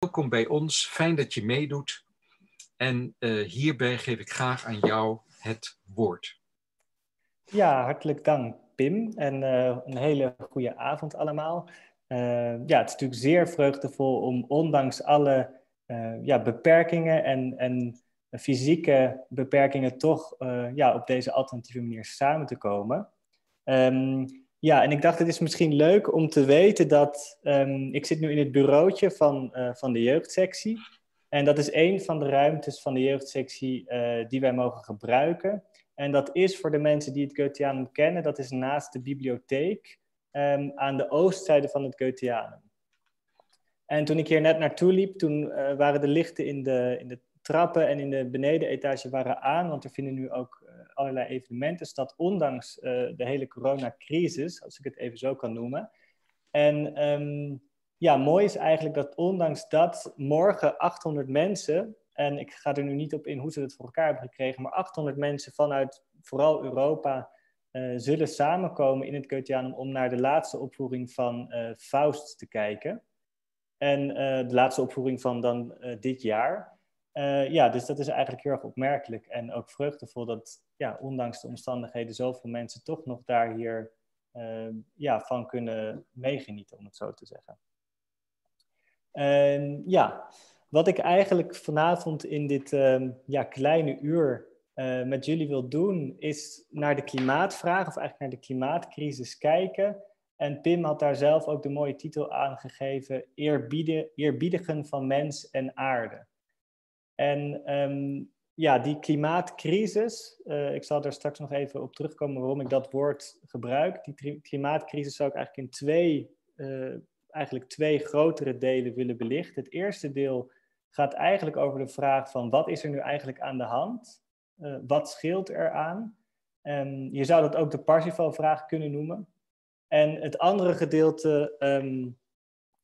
welkom bij ons. Fijn dat je meedoet. En uh, hierbij geef ik graag aan jou het woord. Ja, hartelijk dank Pim en uh, een hele goede avond allemaal. Uh, ja, het is natuurlijk zeer vreugdevol om ondanks alle ja, beperkingen en, en fysieke beperkingen toch ja, op deze alternatieve manier samen te komen. Um, ja, en ik dacht het is misschien leuk om te weten dat um, ik zit nu in het bureautje van, uh, van de jeugdsectie. En dat is een van de ruimtes van de jeugdsectie uh, die wij mogen gebruiken. En dat is voor de mensen die het Goetheanum kennen, dat is naast de bibliotheek um, aan de oostzijde van het Goetheanum. En toen ik hier net naartoe liep, toen uh, waren de lichten in de, in de trappen en in de benedenetage waren aan, want er vinden nu ook allerlei evenementen staat, ondanks uh, de hele coronacrisis, als ik het even zo kan noemen. En um, ja, mooi is eigenlijk dat ondanks dat morgen 800 mensen, en ik ga er nu niet op in hoe ze het voor elkaar hebben gekregen, maar 800 mensen vanuit vooral Europa uh, zullen samenkomen in het Goetheanum om naar de laatste opvoering van Faust te kijken. En de laatste opvoering van dan dit jaar. Uh, ja, dus dat is eigenlijk heel erg opmerkelijk en ook vreugdevol dat ja, ondanks de omstandigheden zoveel mensen toch nog daar hier uh, ja, van kunnen meegenieten, om het zo te zeggen. Ja, wat ik eigenlijk vanavond in dit ehm, ja, kleine uur eh, met jullie wil doen, is naar de klimaatvraag, of eigenlijk naar de klimaatcrisis kijken. En Pim had daar zelf ook de mooie titel aan gegeven, eerbiedigen van mens en aarde. En um, ja, die klimaatcrisis, uh, ik zal er straks nog even op terugkomen waarom ik dat woord gebruik. Die klimaatcrisis zou ik eigenlijk in twee, uh, eigenlijk twee grotere delen willen belichten. Het eerste deel gaat eigenlijk over de vraag van wat is er nu eigenlijk aan de hand? Uh, wat scheelt er aan? Um, je zou dat ook de Parsifal-vraag kunnen noemen. En het andere gedeelte um,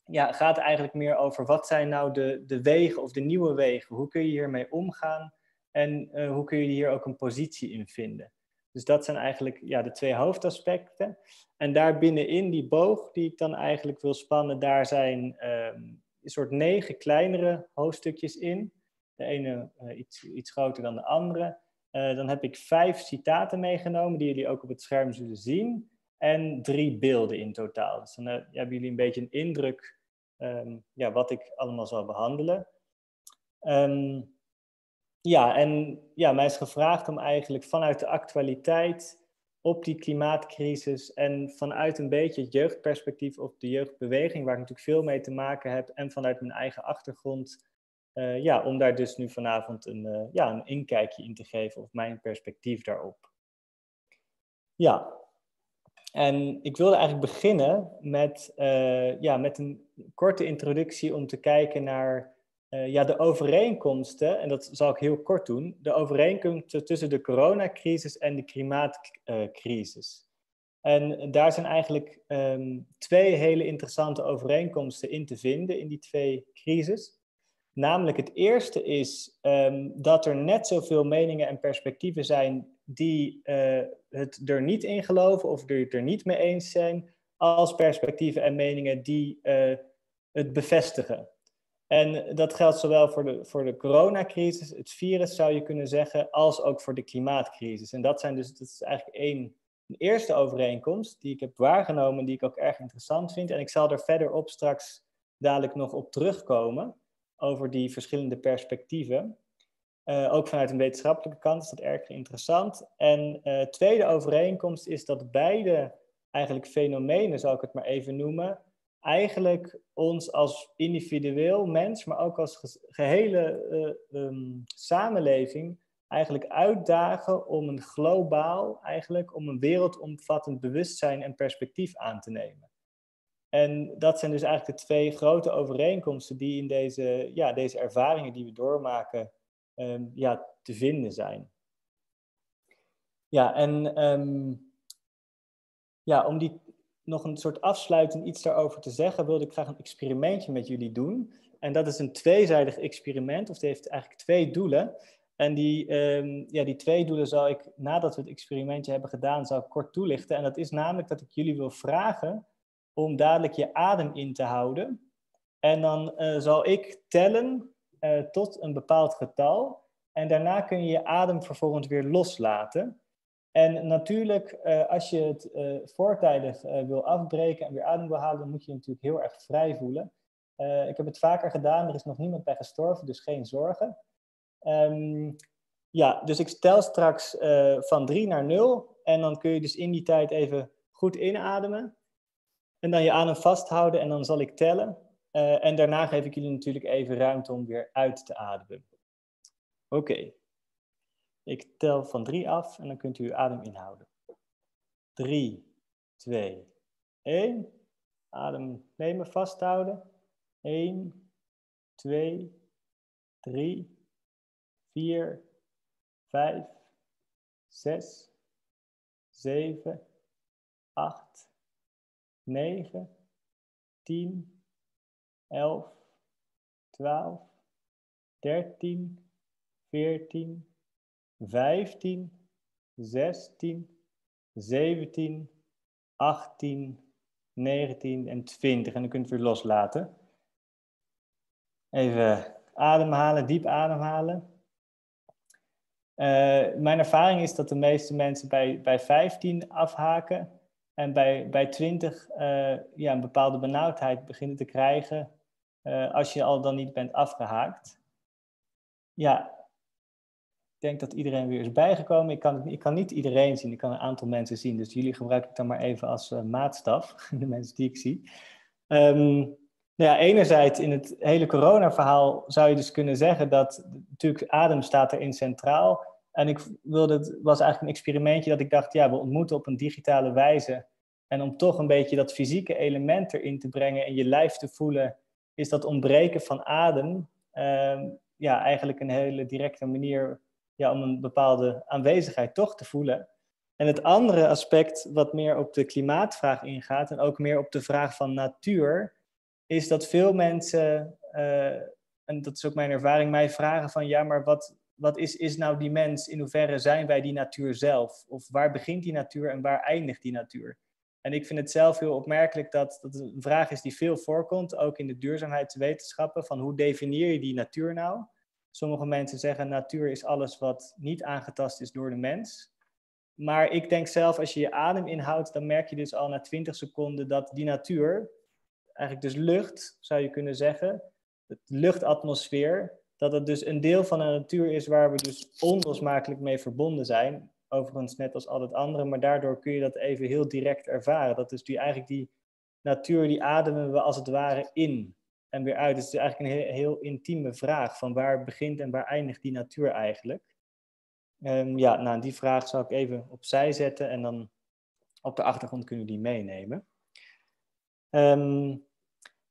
ja, gaat eigenlijk meer over wat zijn nou de, de wegen of de nieuwe wegen? Hoe kun je hiermee omgaan en uh, hoe kun je hier ook een positie in vinden? Dus dat zijn eigenlijk ja, de twee hoofdaspecten. En daar binnenin die boog die ik dan eigenlijk wil spannen, daar zijn um, een soort negen kleinere hoofdstukjes in. De ene uh, iets, iets groter dan de andere. Uh, dan heb ik vijf citaten meegenomen die jullie ook op het scherm zullen zien. En drie beelden in totaal. Dus dan hebben jullie een beetje een indruk um, ja, wat ik allemaal zal behandelen. Um, ja, en ja, mij is gevraagd om eigenlijk vanuit de actualiteit op die klimaatcrisis en vanuit een beetje het jeugdperspectief op de jeugdbeweging, waar ik natuurlijk veel mee te maken heb, en vanuit mijn eigen achtergrond, uh, ja, om daar dus nu vanavond een, uh, ja, een inkijkje in te geven op mijn perspectief daarop. Ja, en ik wilde eigenlijk beginnen met, uh, ja, met een korte introductie om te kijken naar uh, ja, de overeenkomsten, en dat zal ik heel kort doen, de overeenkomsten tussen de coronacrisis en de klimaatcrisis. En daar zijn eigenlijk um, twee hele interessante overeenkomsten in te vinden in die twee crises. Namelijk het eerste is um, dat er net zoveel meningen en perspectieven zijn die uh, het er niet in geloven of er het er niet mee eens zijn, als perspectieven en meningen die uh, het bevestigen. En dat geldt zowel voor de, voor de coronacrisis, het virus zou je kunnen zeggen, als ook voor de klimaatcrisis. En dat, zijn dus, dat is eigenlijk één, een eerste overeenkomst die ik heb waargenomen, die ik ook erg interessant vind. En ik zal er verderop straks dadelijk nog op terugkomen, over die verschillende perspectieven. Uh, ook vanuit een wetenschappelijke kant is dat erg interessant. En uh, tweede overeenkomst is dat beide eigenlijk fenomenen, zal ik het maar even noemen, eigenlijk ons als individueel mens, maar ook als gehele uh, um, samenleving, eigenlijk uitdagen om een globaal, eigenlijk om een wereldomvattend bewustzijn en perspectief aan te nemen. En dat zijn dus eigenlijk de twee grote overeenkomsten die in deze, ja, deze ervaringen die we doormaken um, ja, te vinden zijn. Ja, en um, ja, om die nog een soort afsluitend iets daarover te zeggen, wilde ik graag een experimentje met jullie doen. En dat is een tweezijdig experiment, of het heeft eigenlijk twee doelen. En die, um, ja, die twee doelen zal ik, nadat we het experimentje hebben gedaan, zal ik kort toelichten. En dat is namelijk dat ik jullie wil vragen om dadelijk je adem in te houden En dan uh, zal ik tellen uh, tot een bepaald getal. En daarna kun je je adem vervolgens weer loslaten. En natuurlijk, uh, als je het voortijdig wil afbreken en weer adem wil halen, dan moet je je natuurlijk heel erg vrij voelen. ik heb het vaker gedaan, er is nog niemand bij gestorven, dus geen zorgen. Um, ja, dus ik tel straks van 3 naar 0. En dan kun je dus in die tijd even goed inademen. En dan je adem vasthouden en dan zal ik tellen. Uh, en daarna geef ik jullie natuurlijk even ruimte om weer uit te ademen. Oké. Ik tel van drie af en dan kunt u uw adem inhouden. 3, 2, 1. Adem nemen, vasthouden. 1, 2, 3, 4, 5, 6, 7, 8, 9, 10, 11, 12, 13, 14, 15, 16, 17, 18, 19 en 20. En dan kunt u weer loslaten. Even ademhalen, diep ademhalen. Uh, mijn ervaring is dat de meeste mensen bij, bij 15 afhaken en bij, bij 20 uh, eh, ja, een bepaalde benauwdheid beginnen te krijgen uh, als je al dan niet bent afgehaakt. Ja, ik denk dat iedereen weer is bijgekomen. Ik kan, ik kan niet iedereen zien, ik kan een aantal mensen zien. Dus jullie gebruik ik dan maar even als uh, maatstaf, de mensen die ik zie. Um, nou ja, enerzijds in het hele corona-verhaal zou je dus kunnen zeggen dat natuurlijk adem staat erin centraal. En ik wilde, het was eigenlijk een experimentje dat ik dacht, ja, we ontmoeten op een digitale wijze. En om toch een beetje dat fysieke element erin te brengen en je lijf te voelen, is dat ontbreken van adem uh, ja, eigenlijk een hele directe manier ja, om een bepaalde aanwezigheid toch te voelen. En het andere aspect, wat meer op de klimaatvraag ingaat en ook meer op de vraag van natuur, is dat veel mensen, uh, en dat is ook mijn ervaring, mij vragen van ja, maar wat, wat is, is nou die mens? In hoeverre zijn wij die natuur zelf? Of waar begint die natuur en waar eindigt die natuur? En ik vind het zelf heel opmerkelijk dat dat een vraag is die veel voorkomt, ook in de duurzaamheidswetenschappen, van hoe definieer je die natuur nou? Sommige mensen zeggen natuur is alles wat niet aangetast is door de mens. Maar ik denk zelf, als je je adem inhoudt, dan merk je dus al na 20 seconden dat die natuur, eigenlijk dus lucht, zou je kunnen zeggen, de luchtatmosfeer, dat het dus een deel van de natuur is waar we dus onlosmakelijk mee verbonden zijn. Overigens net als al het andere, maar daardoor kun je dat even heel direct ervaren. Dat is die, eigenlijk die natuur, die ademen we als het ware in en weer uit. Dus het is eigenlijk een heel, heel intieme vraag van waar begint en waar eindigt die natuur eigenlijk. Um, ja, nou die vraag zal ik even opzij zetten en dan op de achtergrond kunnen we die meenemen. Um,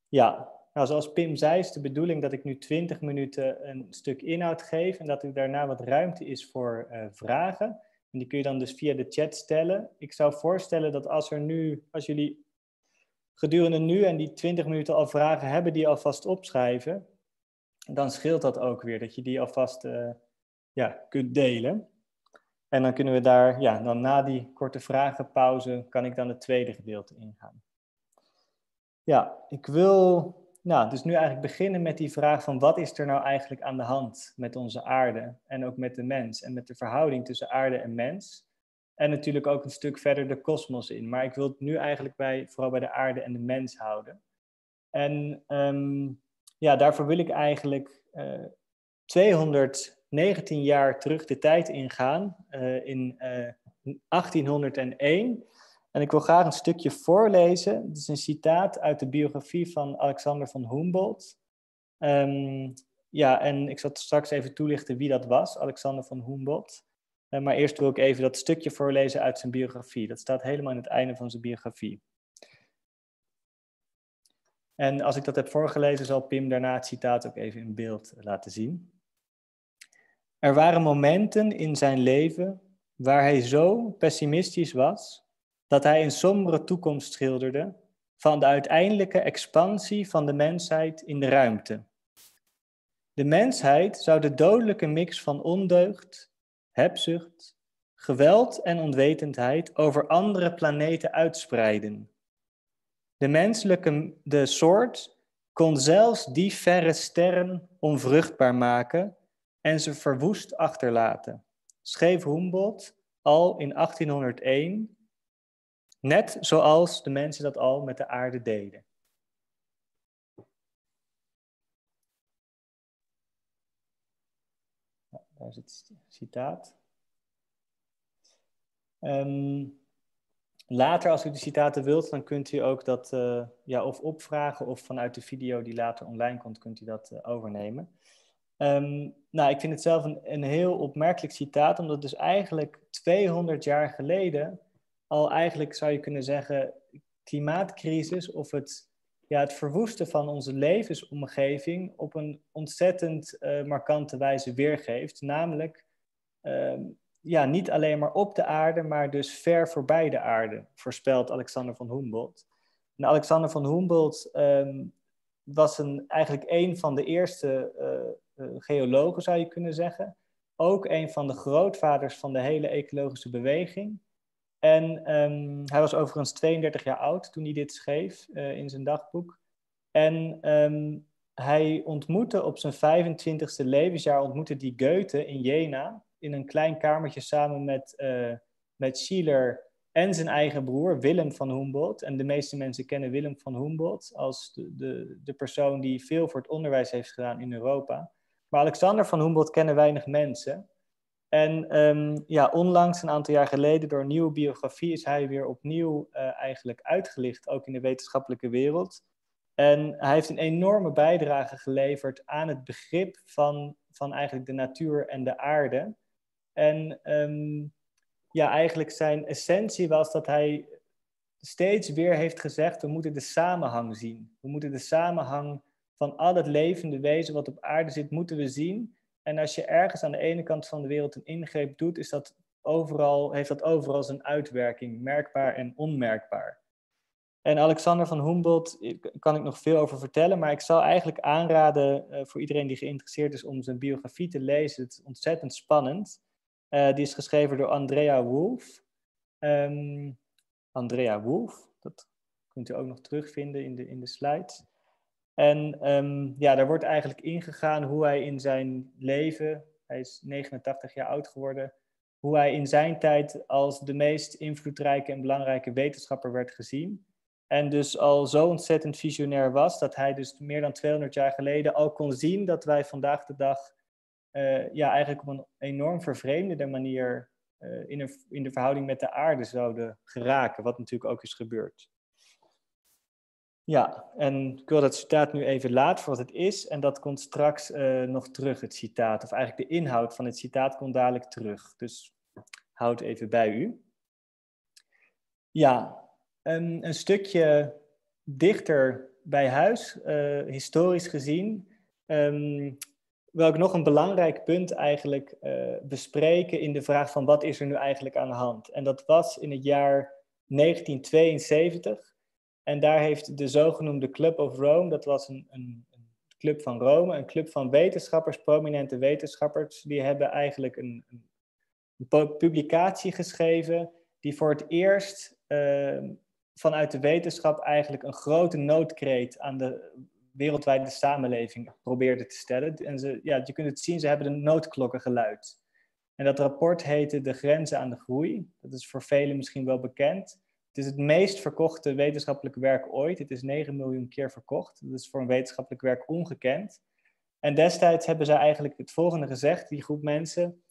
ja, nou, zoals Pim zei, is de bedoeling dat ik nu 20 minuten een stuk inhoud geef en dat er daarna wat ruimte is voor uh, vragen. En die kun je dan dus via de chat stellen. Ik zou voorstellen dat als er nu, als jullie gedurende nu en die 20 minuten al vragen hebben, die alvast opschrijven, dan scheelt dat ook weer, dat je die alvast uh, ja, kunt delen. En dan kunnen we daar, ja, dan na die korte vragenpauze, kan ik dan het tweede gedeelte ingaan. Ja, ik wil nou, dus nu eigenlijk beginnen met die vraag van wat is er nou eigenlijk aan de hand met onze aarde en ook met de mens en met de verhouding tussen aarde en mens. En natuurlijk ook een stuk verder de kosmos in. Maar ik wil het nu eigenlijk bij, vooral bij de aarde en de mens houden. En um, ja, daarvoor wil ik eigenlijk uh, eh, 219 jaar terug de tijd ingaan, uh, in uh, eh, 1801. En ik wil graag een stukje voorlezen. Het is een citaat uit de biografie van Alexander van Humboldt. Um, ja, en ik zal straks even toelichten wie dat was, Alexander van Humboldt. Uh, maar eerst wil ik even dat stukje voorlezen uit zijn biografie. Dat staat helemaal in het einde van zijn biografie. En als ik dat heb voorgelezen, zal Pim daarna het citaat ook even in beeld laten zien. Er waren momenten in zijn leven waar hij zo pessimistisch was dat hij een sombere toekomst schilderde van de uiteindelijke expansie van de mensheid in de ruimte. De mensheid zou de dodelijke mix van ondeugd, hebzucht, geweld en onwetendheid over andere planeten uitspreiden. De menselijke de soort kon zelfs die verre sterren onvruchtbaar maken en ze verwoest achterlaten, schreef Humboldt al in 1801, net zoals de mensen dat al met de aarde deden. daar is het citaat. Um, Later, als u de citaten wilt, dan kunt u ook dat uh, ja, of opvragen of vanuit de video die later online komt, kunt u dat uh, overnemen. Um, nou, ik vind het zelf een, een heel opmerkelijk citaat, omdat dus eigenlijk 200 jaar geleden al eigenlijk zou je kunnen zeggen klimaatcrisis of het, ja, het verwoesten van onze levensomgeving op een ontzettend uh, markante wijze weergeeft. Namelijk um, ja, niet alleen maar op de aarde, maar dus ver voorbij de aarde, voorspelt Alexander van Humboldt. En Alexander van Humboldt um, was een, eigenlijk een van de eerste uh, geologen, zou je kunnen zeggen. Ook een van de grootvaders van de hele ecologische beweging. En um, hij was overigens 32 jaar oud toen hij dit schreef uh, in zijn dagboek. En um, hij ontmoette op zijn 25e levensjaar ontmoette die Goethe in Jena in een klein kamertje samen met, uh, met Schiller en zijn eigen broer Willem van Humboldt. En de meeste mensen kennen Willem van Humboldt als de, de, de persoon die veel voor het onderwijs heeft gedaan in Europa. Maar Alexander van Humboldt kennen weinig mensen. En um, ja, onlangs, een aantal jaar geleden, door een nieuwe biografie, is hij weer opnieuw uh, eigenlijk uitgelicht, ook in de wetenschappelijke wereld. En hij heeft een enorme bijdrage geleverd aan het begrip van, van eigenlijk de natuur en de aarde. En um, ja, eigenlijk zijn essentie was dat hij steeds weer heeft gezegd, we moeten de samenhang zien. We moeten de samenhang van al het levende wezen wat op aarde zit, moeten we zien. En als je ergens aan de ene kant van de wereld een ingreep doet, is dat overal, heeft dat overal zijn uitwerking, merkbaar en onmerkbaar. En Alexander van Humboldt kan ik nog veel over vertellen, maar ik zou eigenlijk aanraden uh, voor iedereen die geïnteresseerd is om zijn biografie te lezen. Het is ontzettend spannend. Uh, die is geschreven door Andrea Wolf. Um, Andrea Wolf, dat kunt u ook nog terugvinden in de, in de slides. En um, ja, daar wordt eigenlijk ingegaan hoe hij in zijn leven, hij is 89 jaar oud geworden, hoe hij in zijn tijd als de meest invloedrijke en belangrijke wetenschapper werd gezien. En dus al zo ontzettend visionair was, dat hij dus meer dan 200 jaar geleden al kon zien dat wij vandaag de dag uh, ja, eigenlijk op een enorm vervreemde manier uh, in, in de verhouding met de aarde zouden geraken, wat natuurlijk ook is gebeurd. Ja, en ik wil dat citaat nu even laten voor wat het is. En dat komt straks uh, nog terug, het citaat. Of eigenlijk de inhoud van het citaat komt dadelijk terug. Dus houd even bij u. Ja, een, een stukje dichter bij huis, uh, historisch gezien, um, wil ik nog een belangrijk punt eigenlijk uh, bespreken in de vraag van wat is er nu eigenlijk aan de hand. En dat was in het jaar 1972. En daar heeft de zogenoemde Club of Rome, dat was een, een, club van Rome, een club van wetenschappers, prominente wetenschappers, die hebben eigenlijk een, een publicatie geschreven die voor het eerst uh, vanuit de wetenschap eigenlijk een grote noodkreet aan de wereldwijde samenleving probeerde te stellen. En ze, ja, je kunt het zien, ze hebben de noodklokken geluid. En dat rapport heette De Grenzen aan de Groei. Dat is voor velen misschien wel bekend. Het is het meest verkochte wetenschappelijke werk ooit. Het is 9 miljoen keer verkocht. Dat is voor een wetenschappelijk werk ongekend. En destijds hebben zij eigenlijk het volgende gezegd, die groep mensen.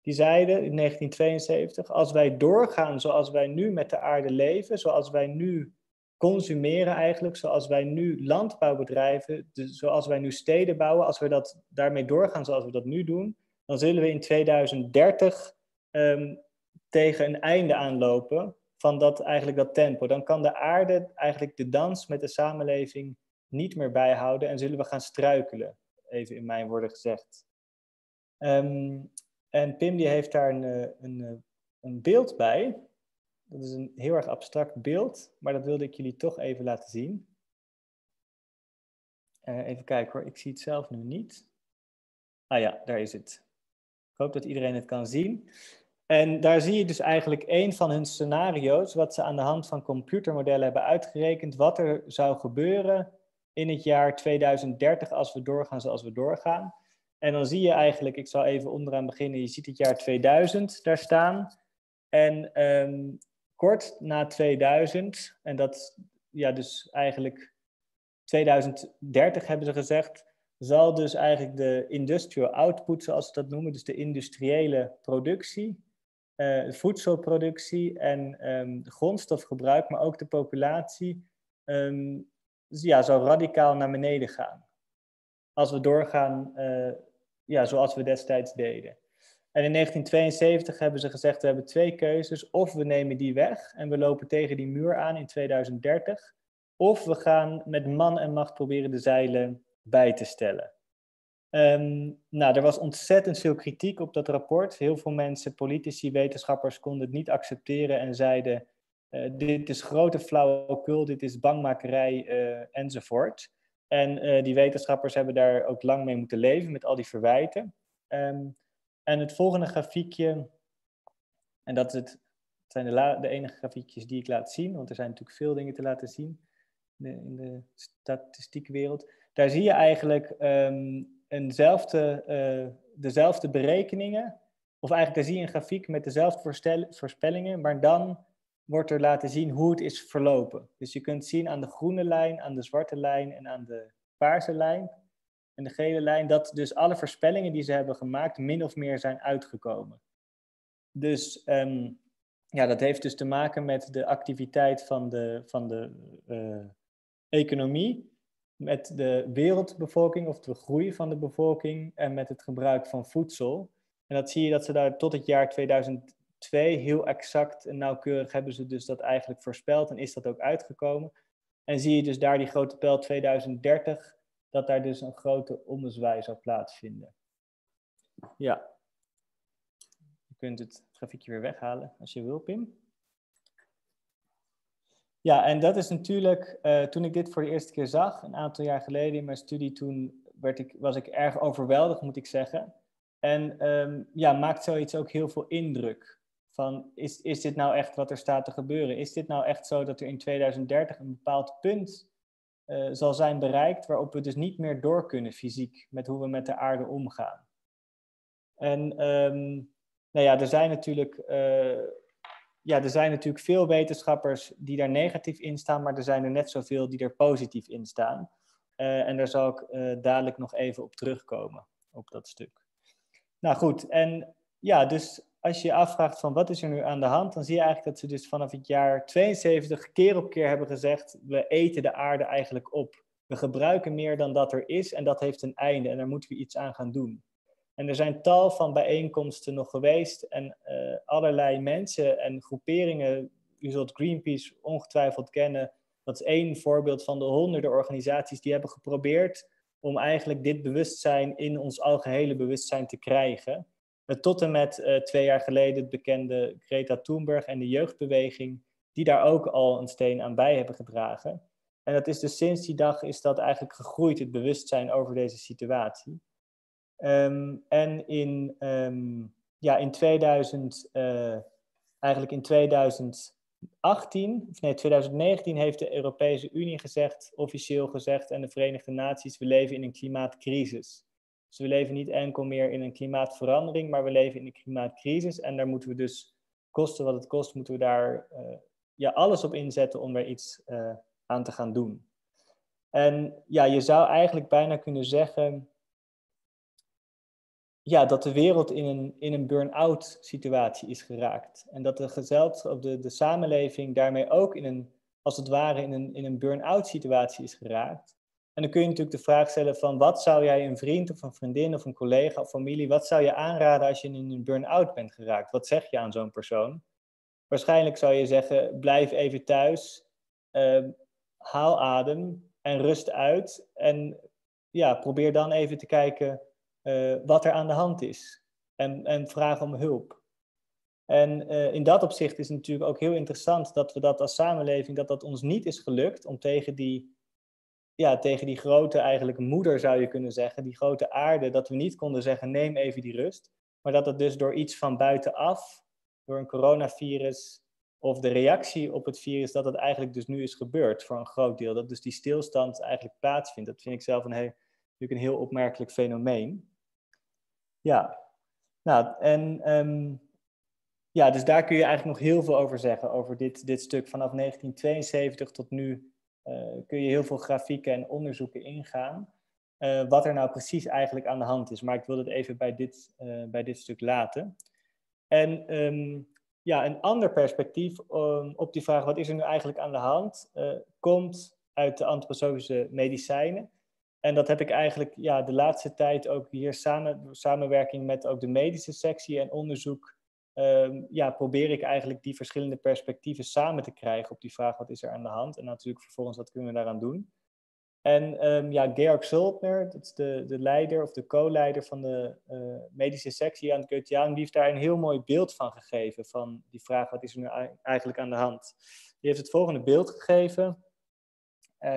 Die zeiden in 1972, als wij doorgaan zoals wij nu met de aarde leven, zoals wij nu consumeren eigenlijk, zoals wij nu landbouw bedrijven, zoals wij nu steden bouwen, als we dat daarmee doorgaan zoals we dat nu doen, dan zullen we in 2030 um, ehm, tegen een einde aanlopen van dat, eigenlijk dat tempo. Dan kan de aarde eigenlijk de dans met de samenleving niet meer bijhouden en zullen we gaan struikelen, even in mijn woorden gezegd. Um, en Pim die heeft daar een, eh, een, eh, een beeld bij. Dat is een heel erg abstract beeld, maar dat wilde ik jullie toch even laten zien. Uh, even kijken hoor, ik zie het zelf nu niet. Ah ja, daar is het. Ik hoop dat iedereen het kan zien. En daar zie je dus eigenlijk een van hun scenario's, wat ze aan de hand van computermodellen hebben uitgerekend, wat er zou gebeuren in het jaar 2030 als we doorgaan zoals we doorgaan. En dan zie je eigenlijk, ik zal even onderaan beginnen, je ziet het jaar 2000 daar staan. En ehm, kort na 2000, en dat ja, dus eigenlijk 2030 hebben ze gezegd, zal dus eigenlijk de industrial output, zoals ze dat noemen, dus de industriële productie, uh, voedselproductie en um, grondstofgebruik, maar ook de populatie, um, ja, zal radicaal naar beneden gaan. Als we doorgaan uh, ja, zoals we destijds deden. En in 1972 hebben ze gezegd, we hebben twee keuzes. Of we nemen die weg en we lopen tegen die muur aan in 2030. Of we gaan met man en macht proberen de zeilen bij te stellen. Um, nou, er was ontzettend veel kritiek op dat rapport. Heel veel mensen, politici, wetenschappers konden het niet accepteren en zeiden: uh, dit is grote flauwekul, dit is bangmakerij uh, enzovoort. En uh, die wetenschappers hebben daar ook lang mee moeten leven met al die verwijten. Um, en het volgende grafiekje, en dat is het, zijn de, de, enige grafiekjes die ik laat zien, want er zijn natuurlijk veel dingen te laten zien in de, statistiekwereld. Daar zie je eigenlijk um, uh, dezelfde berekeningen, of eigenlijk daar zie je een grafiek met dezelfde voorspellingen, maar dan wordt er laten zien hoe het is verlopen. Dus je kunt zien aan de groene lijn, aan de zwarte lijn en aan de paarse lijn en de gele lijn, dat dus alle voorspellingen die ze hebben gemaakt min of meer zijn uitgekomen. Dus um, ja, dat heeft dus te maken met de activiteit van de, van de uh, economie, met de wereldbevolking of de groei van de bevolking en met het gebruik van voedsel. En dat zie je dat ze daar tot het jaar 2002 heel exact en nauwkeurig hebben ze dus dat eigenlijk voorspeld en is dat ook uitgekomen. En zie je dus daar die grote pijl 2030 dat daar dus een grote ommezwaai zou plaatsvinden. Ja. Je kunt het grafiekje weer weghalen als je wil, Pim. Ja, en dat is natuurlijk, uh, toen ik dit voor de eerste keer zag, een aantal jaar geleden in mijn studie, toen werd ik, was ik erg overweldigd, moet ik zeggen. En um, ja, maakt zoiets ook heel veel indruk. Van, is, is dit nou echt wat er staat te gebeuren? Is dit nou echt zo dat er in 2030 een bepaald punt uh, zal zijn bereikt, waarop we dus niet meer door kunnen fysiek met hoe we met de aarde omgaan. En um, nou ja, er zijn natuurlijk, uh, ja, er zijn natuurlijk veel wetenschappers die daar negatief in staan, maar er zijn er net zoveel die er positief in staan. Uh, en daar zal ik dadelijk nog even op terugkomen, op dat stuk. Nou goed, en ja, dus als je je afvraagt van wat is er nu aan de hand, dan zie je eigenlijk dat ze dus vanaf het jaar 72 keer op keer hebben gezegd, we eten de aarde eigenlijk op. We gebruiken meer dan dat er is en dat heeft een einde en daar moeten we iets aan gaan doen. En er zijn tal van bijeenkomsten nog geweest en uh, allerlei mensen en groeperingen, u zult Greenpeace ongetwijfeld kennen, dat is één voorbeeld van de honderden organisaties die hebben geprobeerd om eigenlijk dit bewustzijn in ons algehele bewustzijn te krijgen. Tot en met uh, twee jaar geleden het bekende Greta Thunberg en de jeugdbeweging, die daar ook al een steen aan bij hebben gedragen. En dat is dus sinds die dag is dat eigenlijk gegroeid, het bewustzijn over deze situatie. Um, en in, um, ja, in 2000, uh, eh, eigenlijk in 2018, of nee, 2019 heeft de Europese Unie gezegd, officieel gezegd, en de Verenigde Naties, we leven in een klimaatcrisis. Dus we leven niet enkel meer in een klimaatverandering, maar we leven in een klimaatcrisis. En daar moeten we dus, kosten wat het kost, moeten we daar uh, ja, alles op inzetten om er iets uh, aan te gaan doen. En ja, je zou eigenlijk bijna kunnen zeggen ja, dat de wereld in een, in een burn-out situatie is geraakt. En dat de gezelschap, de, de samenleving daarmee ook in een, als het ware in een, in een burn-out situatie is geraakt. En dan kun je natuurlijk de vraag stellen van wat zou jij een vriend of een vriendin of een collega of familie, wat zou je aanraden als je in een burn-out bent geraakt? Wat zeg je aan zo'n persoon? Waarschijnlijk zou je zeggen, blijf even thuis, uh, haal adem en rust uit. En ja, probeer dan even te kijken uh, wat er aan de hand is. En, en vraag om hulp. En uh, in dat opzicht is het natuurlijk ook heel interessant dat we dat als samenleving, dat dat ons niet is gelukt om tegen die ja, tegen die grote eigenlijk moeder zou je kunnen zeggen, die grote aarde, dat we niet konden zeggen neem even die rust, maar dat het dus door iets van buitenaf, door een coronavirus, Of de reactie op het virus, dat het eigenlijk dus nu is gebeurd voor een groot deel. Dat dus die stilstand eigenlijk plaatsvindt. Dat vind ik zelf een natuurlijk een heel opmerkelijk fenomeen. Ja, nou, en ehm, ja, dus daar kun je eigenlijk nog heel veel over zeggen, over dit, dit stuk. Vanaf 1972 tot nu uh, kun je heel veel grafieken en onderzoeken ingaan. Uh, wat er nou precies eigenlijk aan de hand is. Maar ik wil het even bij dit, uh, bij dit stuk laten. En um, ja, een ander perspectief um, op die vraag, wat is er nu eigenlijk aan de hand, komt uit de antroposofische medicijnen. En dat heb ik eigenlijk ja, de laatste tijd ook hier samen, samenwerking met ook de medische sectie en onderzoek um, ja, probeer ik eigenlijk die verschillende perspectieven samen te krijgen op die vraag wat is er aan de hand. En natuurlijk vervolgens wat kunnen we daaraan doen. En um, ja, Georg Sultner, dat is de, de leider of de co-leider van de uh, medische sectie aan het Goetheaan, die heeft daar een heel mooi beeld van gegeven, van die vraag wat is er nu eigenlijk aan de hand. Die heeft het volgende beeld gegeven. Uh,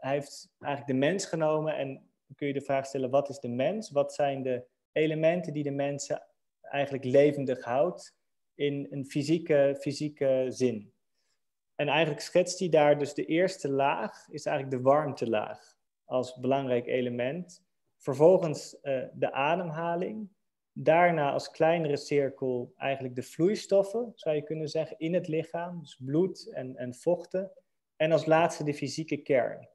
hij heeft eigenlijk de mens genomen en kun je de vraag stellen, wat is de mens? Wat zijn de elementen die de mensen eigenlijk levendig houdt in een fysieke, fysieke zin. En eigenlijk schetst hij daar dus de eerste laag, is eigenlijk de warmtelaag als belangrijk element. Vervolgens uh, de ademhaling. Daarna als kleinere cirkel eigenlijk de vloeistoffen, zou je kunnen zeggen, in het lichaam. Dus bloed en, en vochten. En als laatste de fysieke kern.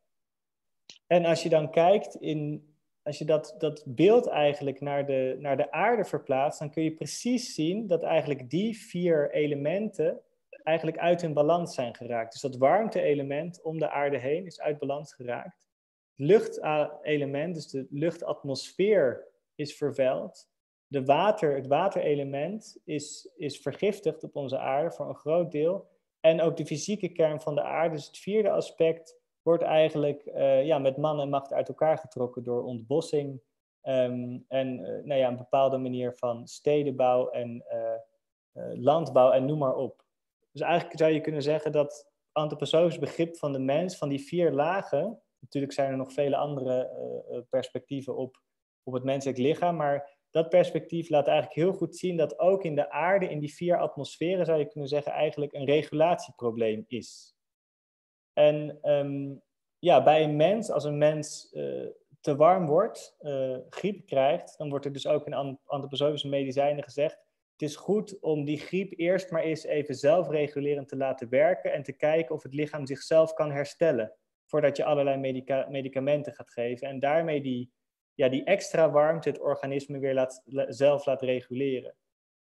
En als je dan kijkt in als je dat, dat beeld eigenlijk naar de, naar de aarde verplaatst, dan kun je precies zien dat eigenlijk die vier elementen eigenlijk uit hun balans zijn geraakt. Dus dat warmte-element om de aarde heen is uit balans geraakt. Het luchtelement, dus de luchtatmosfeer, is vervuild. De water, het waterelement is, is vergiftigd op onze aarde voor een groot deel. En ook de fysieke kern van de aarde, dus het vierde aspect, wordt eigenlijk uh, ja, met man en macht uit elkaar getrokken door ontbossing um, en uh, nou ja, een bepaalde manier van stedenbouw en uh, landbouw en noem maar op. Dus eigenlijk zou je kunnen zeggen dat antroposofisch begrip van de mens, van die vier lagen, natuurlijk zijn er nog vele andere perspectieven op, op het menselijk lichaam, maar dat perspectief laat eigenlijk heel goed zien dat ook in de aarde, in die vier atmosferen, zou je kunnen zeggen, eigenlijk een regulatieprobleem is. En um, ja, bij een mens, als een mens uh, te warm wordt, uh, griep krijgt, dan wordt er dus ook in antroposofische medicijnen gezegd, het is goed om die griep eerst maar eens even zelfregulerend te laten werken en te kijken of het lichaam zichzelf kan herstellen, voordat je allerlei medica medicamenten gaat geven en daarmee die, ja, die extra warmte het organisme weer laat, zelf laat reguleren.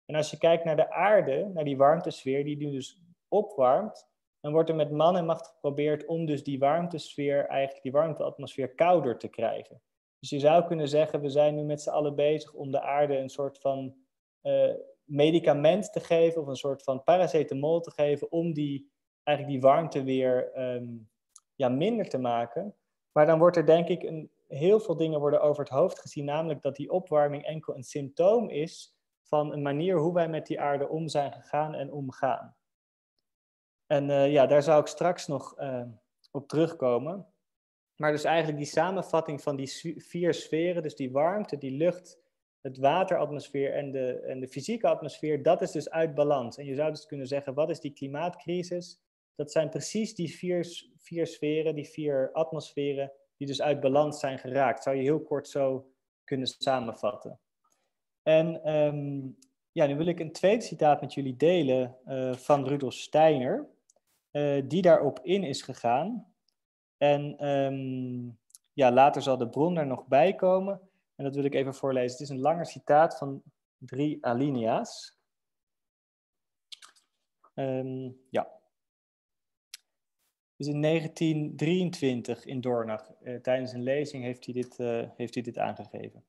En als je kijkt naar de aarde, naar die warmtesfeer die nu dus opwarmt, dan wordt er met man en macht geprobeerd om dus die warmtesfeer, eigenlijk die warmteatmosfeer kouder te krijgen. Dus je zou kunnen zeggen, we zijn nu met z'n allen bezig om de aarde een soort van uh, medicament te geven of een soort van paracetamol te geven om die, eigenlijk die warmte weer um, ja, minder te maken. Maar dan wordt er denk ik een, heel veel dingen worden over het hoofd gezien, namelijk dat die opwarming enkel een symptoom is van een manier hoe wij met die aarde om zijn gegaan en omgaan. En uh, ja, daar zou ik straks nog uh, op terugkomen. Maar dus eigenlijk die samenvatting van die vier sferen, dus die warmte, die lucht, het wateratmosfeer en de, en de fysieke atmosfeer, dat is dus uit balans. En je zou dus kunnen zeggen, wat is die klimaatcrisis? Dat zijn precies die vier, vier sferen, die vier atmosferen, die dus uit balans zijn geraakt. Zou je heel kort zo kunnen samenvatten. En um, ja, nu wil ik een tweede citaat met jullie delen uh, van Rudolf Steiner. Uh, die daarop in is gegaan. En um, ja, later zal de bron er nog bij komen. En dat wil ik even voorlezen. Het is een langer citaat van drie alinea's. Um, ja. Dus in 1923 in Dornach, uh, tijdens een lezing, heeft hij, dit, uh, heeft hij dit aangegeven.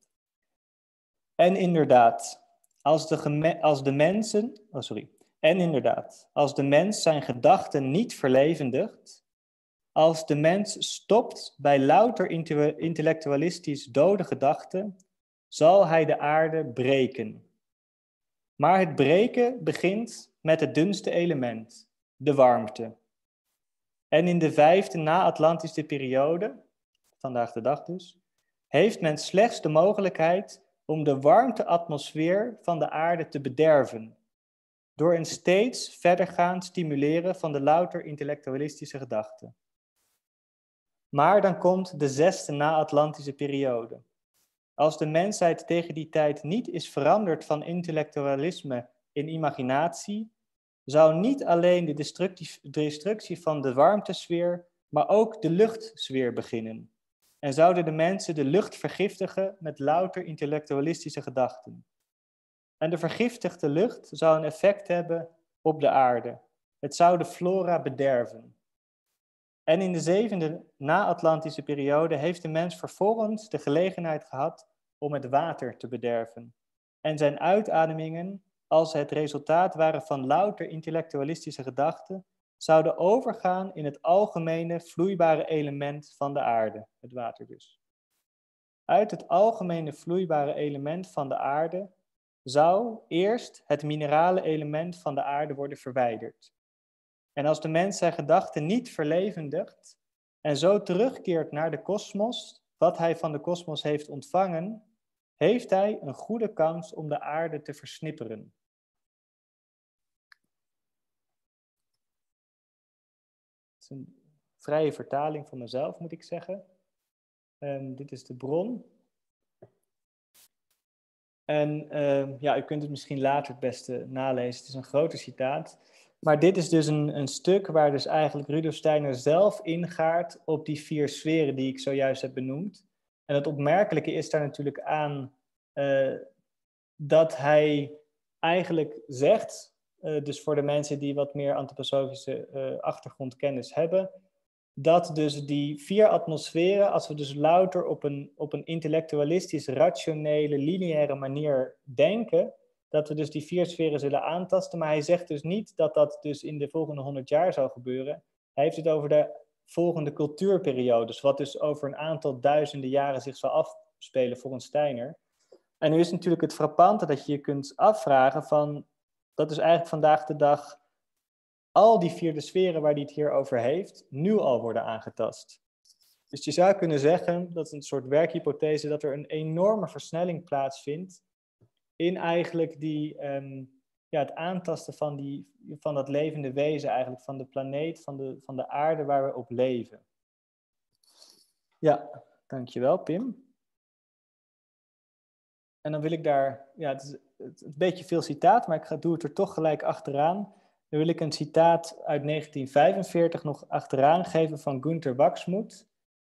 En inderdaad, als de, als de mensen, oh sorry, en inderdaad, als de mens zijn gedachten niet verlevendigt, als de mens stopt bij louter intellectualistisch dode gedachten, zal hij de aarde breken. Maar het breken begint met het dunste element, de warmte. En in de vijfde na-Atlantische periode, vandaag de dag dus, heeft men slechts de mogelijkheid om de warmteatmosfeer van de aarde te bederven door een steeds verdergaand stimuleren van de louter intellectualistische gedachten. Maar dan komt de zesde na-Atlantische periode. Als de mensheid tegen die tijd niet is veranderd van intellectualisme in imaginatie, zou niet alleen de destructie van de warmtesfeer, maar ook de luchtsfeer beginnen. En zouden de mensen de lucht vergiftigen met louter intellectualistische gedachten. En de vergiftigde lucht zou een effect hebben op de aarde. Het zou de flora bederven. En in de zevende na-Atlantische periode heeft de mens vervolgens de gelegenheid gehad om het water te bederven. En zijn uitademingen, als het resultaat waren van louter intellectualistische gedachten, zouden overgaan in het algemene vloeibare element van de aarde, het water dus. Uit het algemene vloeibare element van de aarde zou eerst het minerale element van de aarde worden verwijderd. En als de mens zijn gedachten niet verlevendigt en zo terugkeert naar de kosmos, wat hij van de kosmos heeft ontvangen, heeft hij een goede kans om de aarde te versnipperen. Het is een vrije vertaling van mezelf, moet ik zeggen. En dit is de bron. En uh, ja, u kunt het misschien later het beste nalezen. Het is een grote citaat. Maar dit is dus een, een stuk waar dus eigenlijk Rudolf Steiner zelf ingaat op die vier sferen die ik zojuist heb benoemd. En het opmerkelijke is daar natuurlijk aan uh, dat hij eigenlijk zegt, uh, dus voor de mensen die wat meer antroposofische uh, achtergrondkennis hebben, dat dus die vier atmosferen, als we dus louter op een, op een intellectualistisch, rationele, lineaire manier denken, dat we dus die vier sferen zullen aantasten. Maar hij zegt dus niet dat dat dus in de volgende honderd jaar zou gebeuren. Hij heeft het over de volgende cultuurperiodes, wat dus over een aantal duizenden jaren zich zal afspelen volgens Steiner. En nu is natuurlijk het frappante dat je je kunt afvragen van, dat is eigenlijk vandaag de dag al die vierde sferen waar hij het hier over heeft, nu al worden aangetast. Dus je zou kunnen zeggen, dat is een soort werkhypothese, dat er een enorme versnelling plaatsvindt in eigenlijk die, um, ja, het aantasten van, die, van dat levende wezen, eigenlijk van de planeet, van de, van de aarde waar we op leven. Ja, dankjewel Pim. En dan wil ik daar, ja, het een beetje veel citaat, maar ik ga, doe het er toch gelijk achteraan. Dan wil ik een citaat uit 1945 nog achteraan geven van Gunther Waxmuth.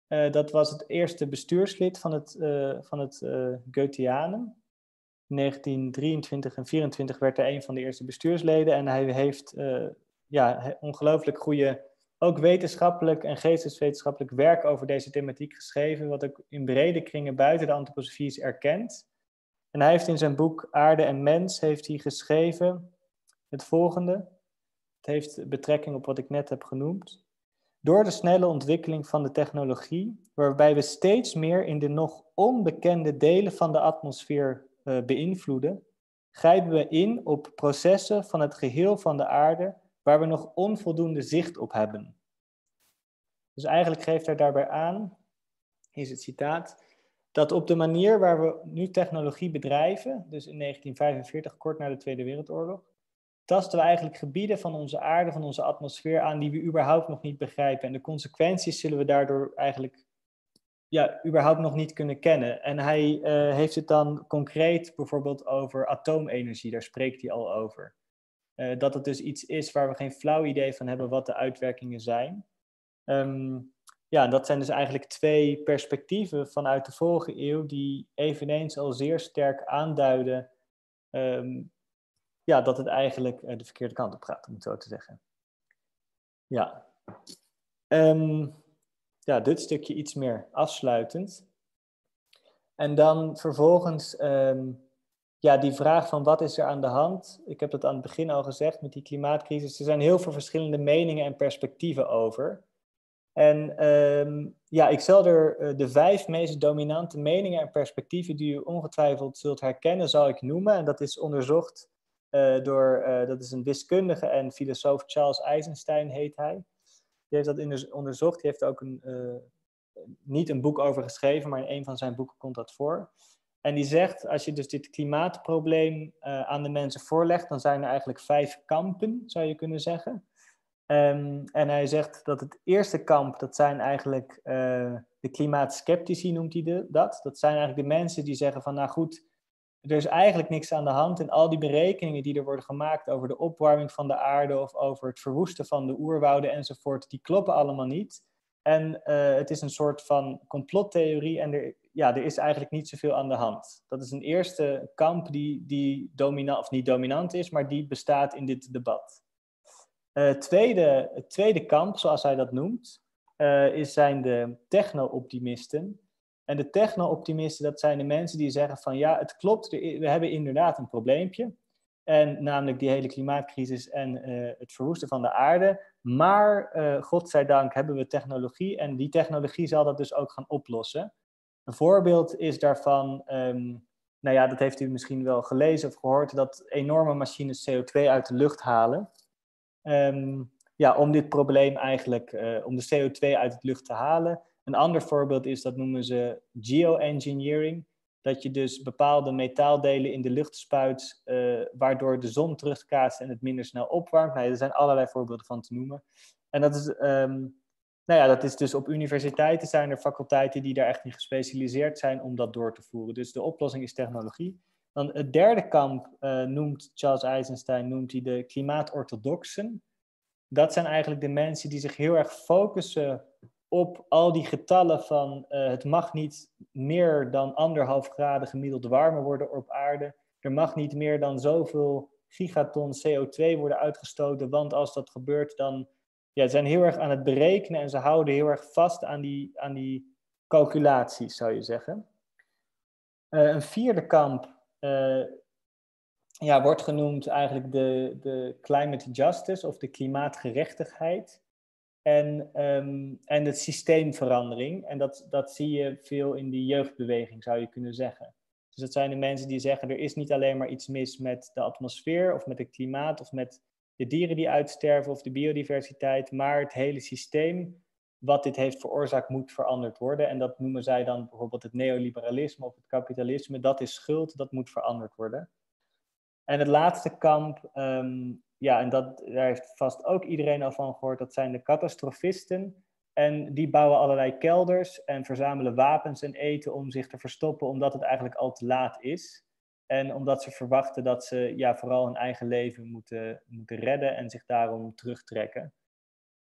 Uh, dat was het eerste bestuurslid van het, uh, van het uh, Goetheanum. In 1923 en 24 werd hij een van de eerste bestuursleden. En hij heeft ja, ongelooflijk goede, ook wetenschappelijk en geesteswetenschappelijk werk over deze thematiek geschreven. Wat ook in brede kringen buiten de antroposofie is erkend. En hij heeft in zijn boek Aarde en Mens heeft hij geschreven het volgende. Het heeft betrekking op wat ik net heb genoemd. Door de snelle ontwikkeling van de technologie, waarbij we steeds meer in de nog onbekende delen van de atmosfeer uh, beïnvloeden, grijpen we in op processen van het geheel van de aarde waar we nog onvoldoende zicht op hebben. Dus eigenlijk geeft hij daarbij aan, is het citaat, dat op de manier waar we nu technologie bedrijven, dus in 1945, kort na de Tweede Wereldoorlog, tasten we eigenlijk gebieden van onze aarde, van onze atmosfeer aan die we überhaupt nog niet begrijpen. En de consequenties zullen we daardoor eigenlijk ja, überhaupt nog niet kunnen kennen. En hij uh, heeft het dan concreet bijvoorbeeld over atoomenergie, daar spreekt hij al over. Uh, dat het dus iets is waar we geen flauw idee van hebben wat de uitwerkingen zijn. Um, ja, dat zijn dus eigenlijk twee perspectieven vanuit de vorige eeuw die eveneens al zeer sterk aanduiden um, ja, dat het eigenlijk uh, de verkeerde kant op gaat, om het zo te zeggen. Ja. Um, ja, dit stukje iets meer afsluitend. En dan vervolgens um, ja, die vraag van wat is er aan de hand? Ik heb het aan het begin al gezegd met die klimaatcrisis. Er zijn heel veel verschillende meningen en perspectieven over. En um, ja, ik zal er uh, de vijf meest dominante meningen en perspectieven die u ongetwijfeld zult herkennen, zal ik noemen. En dat is onderzocht uh, door, uh, dat is een wiskundige en filosoof Charles Eisenstein heet hij. Die heeft dat onderzocht, die heeft ook een, niet een boek over geschreven, maar in een van zijn boeken komt dat voor. En die zegt, als je dus dit klimaatprobleem aan de mensen voorlegt, dan zijn er eigenlijk vijf kampen, zou je kunnen zeggen. Um, en hij zegt dat het eerste kamp, dat zijn eigenlijk uh, de klimaatskeptici, noemt hij dat. Dat zijn eigenlijk de mensen die zeggen van, nou goed, er is eigenlijk niks aan de hand. En al die berekeningen die er worden gemaakt over de opwarming van de aarde of over het verwoesten van de oerwouden enzovoort, die kloppen allemaal niet. En uh, het is een soort van complottheorie en er, ja, er is eigenlijk niet zoveel aan de hand. Dat is een eerste kamp die, die dominant, of niet dominant is, maar die bestaat in dit debat. Uh, tweede, het tweede kamp, zoals hij dat noemt, uh, is, zijn de techno-optimisten. En de techno-optimisten, dat zijn de mensen die zeggen van ja, het klopt, we hebben inderdaad een probleempje. En namelijk die hele klimaatcrisis en uh, het verwoesten van de aarde. Maar uh, godzijdank hebben we technologie en die technologie zal dat dus ook gaan oplossen. Een voorbeeld is daarvan, um, nou ja, dat heeft u misschien wel gelezen of gehoord, dat enorme machines CO2 uit de lucht halen. Um, ja, om dit probleem eigenlijk, uh, om de CO2 uit de lucht te halen. Een ander voorbeeld is, dat noemen ze geoengineering. Dat je dus bepaalde metaaldelen in de lucht spuit, uh, waardoor de zon terugkaatst en het minder snel opwarmt. Nou, er zijn allerlei voorbeelden van te noemen. En dat is, um, nou ja, dat is dus op universiteiten zijn er faculteiten die daar echt in gespecialiseerd zijn om dat door te voeren. Dus de oplossing is technologie. Dan het derde kamp uh, noemt Charles Eisenstein noemt hij de klimaatorthodoxen. Dat zijn eigenlijk de mensen die zich heel erg focussen op al die getallen van uh, het mag niet meer dan anderhalf graden gemiddeld warmer worden op aarde. Er mag niet meer dan zoveel gigaton CO2 worden uitgestoten, want als dat gebeurt dan ja, ze zijn heel erg aan het berekenen en ze houden heel erg vast aan die, aan die calculaties, zou je zeggen. Uh, een vierde kamp ja, wordt genoemd eigenlijk de, de climate justice of de klimaatgerechtigheid en, um, en het systeemverandering. En dat, dat zie je veel in die jeugdbeweging, zou je kunnen zeggen. Dus dat zijn de mensen die zeggen, er is niet alleen maar iets mis met de atmosfeer of met het klimaat of met de dieren die uitsterven of de biodiversiteit, maar het hele systeem wat dit heeft veroorzaakt moet veranderd worden. En dat noemen zij dan bijvoorbeeld het neoliberalisme of het kapitalisme. Dat is schuld, dat moet veranderd worden. En het laatste kamp, um, ja, en dat, daar heeft vast ook iedereen al van gehoord, dat zijn de catastrofisten. En die bouwen allerlei kelders en verzamelen wapens en eten om zich te verstoppen, omdat het eigenlijk al te laat is. En omdat ze verwachten dat ze ja, vooral hun eigen leven moeten, moeten redden en zich daarom terugtrekken.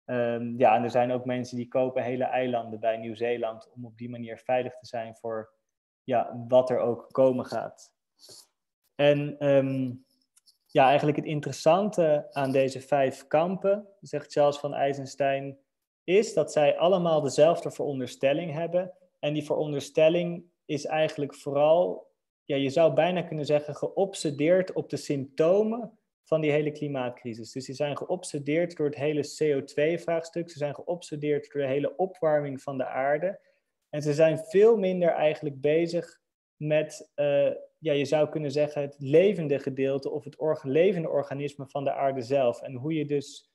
Um, ja, en er zijn ook mensen die kopen hele eilanden bij Nieuw-Zeeland om op die manier veilig te zijn voor ja, wat er ook komen gaat. En um, ja, eigenlijk het interessante aan deze vijf kampen, zegt Charles van Eisenstein, is dat zij allemaal dezelfde veronderstelling hebben. En die veronderstelling is eigenlijk vooral ja, je zou bijna kunnen zeggen, geobsedeerd op de symptomen van die hele klimaatcrisis. Dus die zijn geobsedeerd door het hele CO2-vraagstuk. Ze zijn geobsedeerd door de hele opwarming van de aarde. En ze zijn veel minder eigenlijk bezig met, uh, ja, je zou kunnen zeggen, het levende gedeelte of het levende organisme van de aarde zelf. En hoe je dus,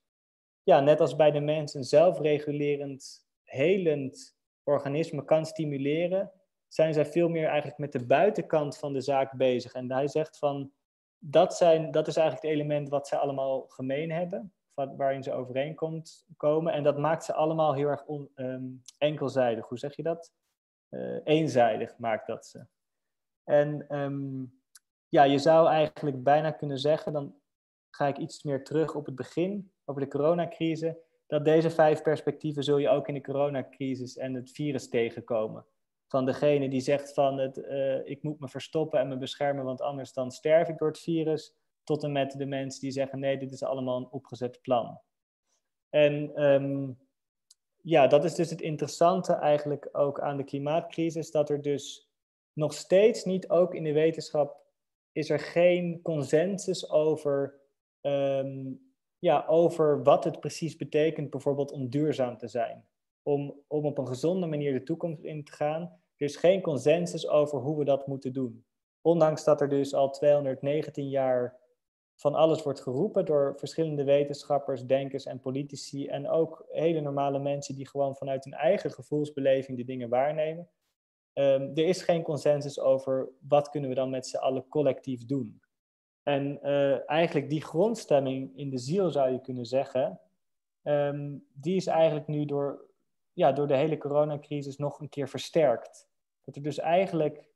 ja, net als bij de mens, een zelfregulerend, helend organisme kan stimuleren zijn zij veel meer eigenlijk met de buitenkant van de zaak bezig. En hij zegt van, dat, zijn, dat is eigenlijk het element wat zij allemaal gemeen hebben, waarin ze overeenkomt komen. En dat maakt ze allemaal heel erg um, enkelzijdig. Hoe zeg je dat? Uh, eenzijdig maakt dat ze. En um, ja, je zou eigenlijk bijna kunnen zeggen, dan ga ik iets meer terug op het begin, over de coronacrisis, dat deze vijf perspectieven zul je ook in de coronacrisis en het virus tegenkomen van degene die zegt van het, uh, ik moet me verstoppen en me beschermen, want anders dan sterf ik door het virus, tot en met de mensen die zeggen nee, dit is allemaal een opgezet plan. En um, ja, dat is dus het interessante eigenlijk ook aan de klimaatcrisis, dat er dus nog steeds niet, ook in de wetenschap, is er geen consensus over, um, ja, over wat het precies betekent bijvoorbeeld om duurzaam te zijn om, om op een gezonde manier de toekomst in te gaan. Er is geen consensus over hoe we dat moeten doen. Ondanks dat er dus al 219 jaar van alles wordt geroepen door verschillende wetenschappers, denkers en politici. En ook hele normale mensen die gewoon vanuit hun eigen gevoelsbeleving de dingen waarnemen. Ehm, er is geen consensus over wat kunnen we dan met z'n allen collectief doen. En uh, eigenlijk die grondstemming in de ziel zou je kunnen zeggen, ehm, die is eigenlijk nu door, ja, door de hele coronacrisis nog een keer versterkt. Dat er dus eigenlijk,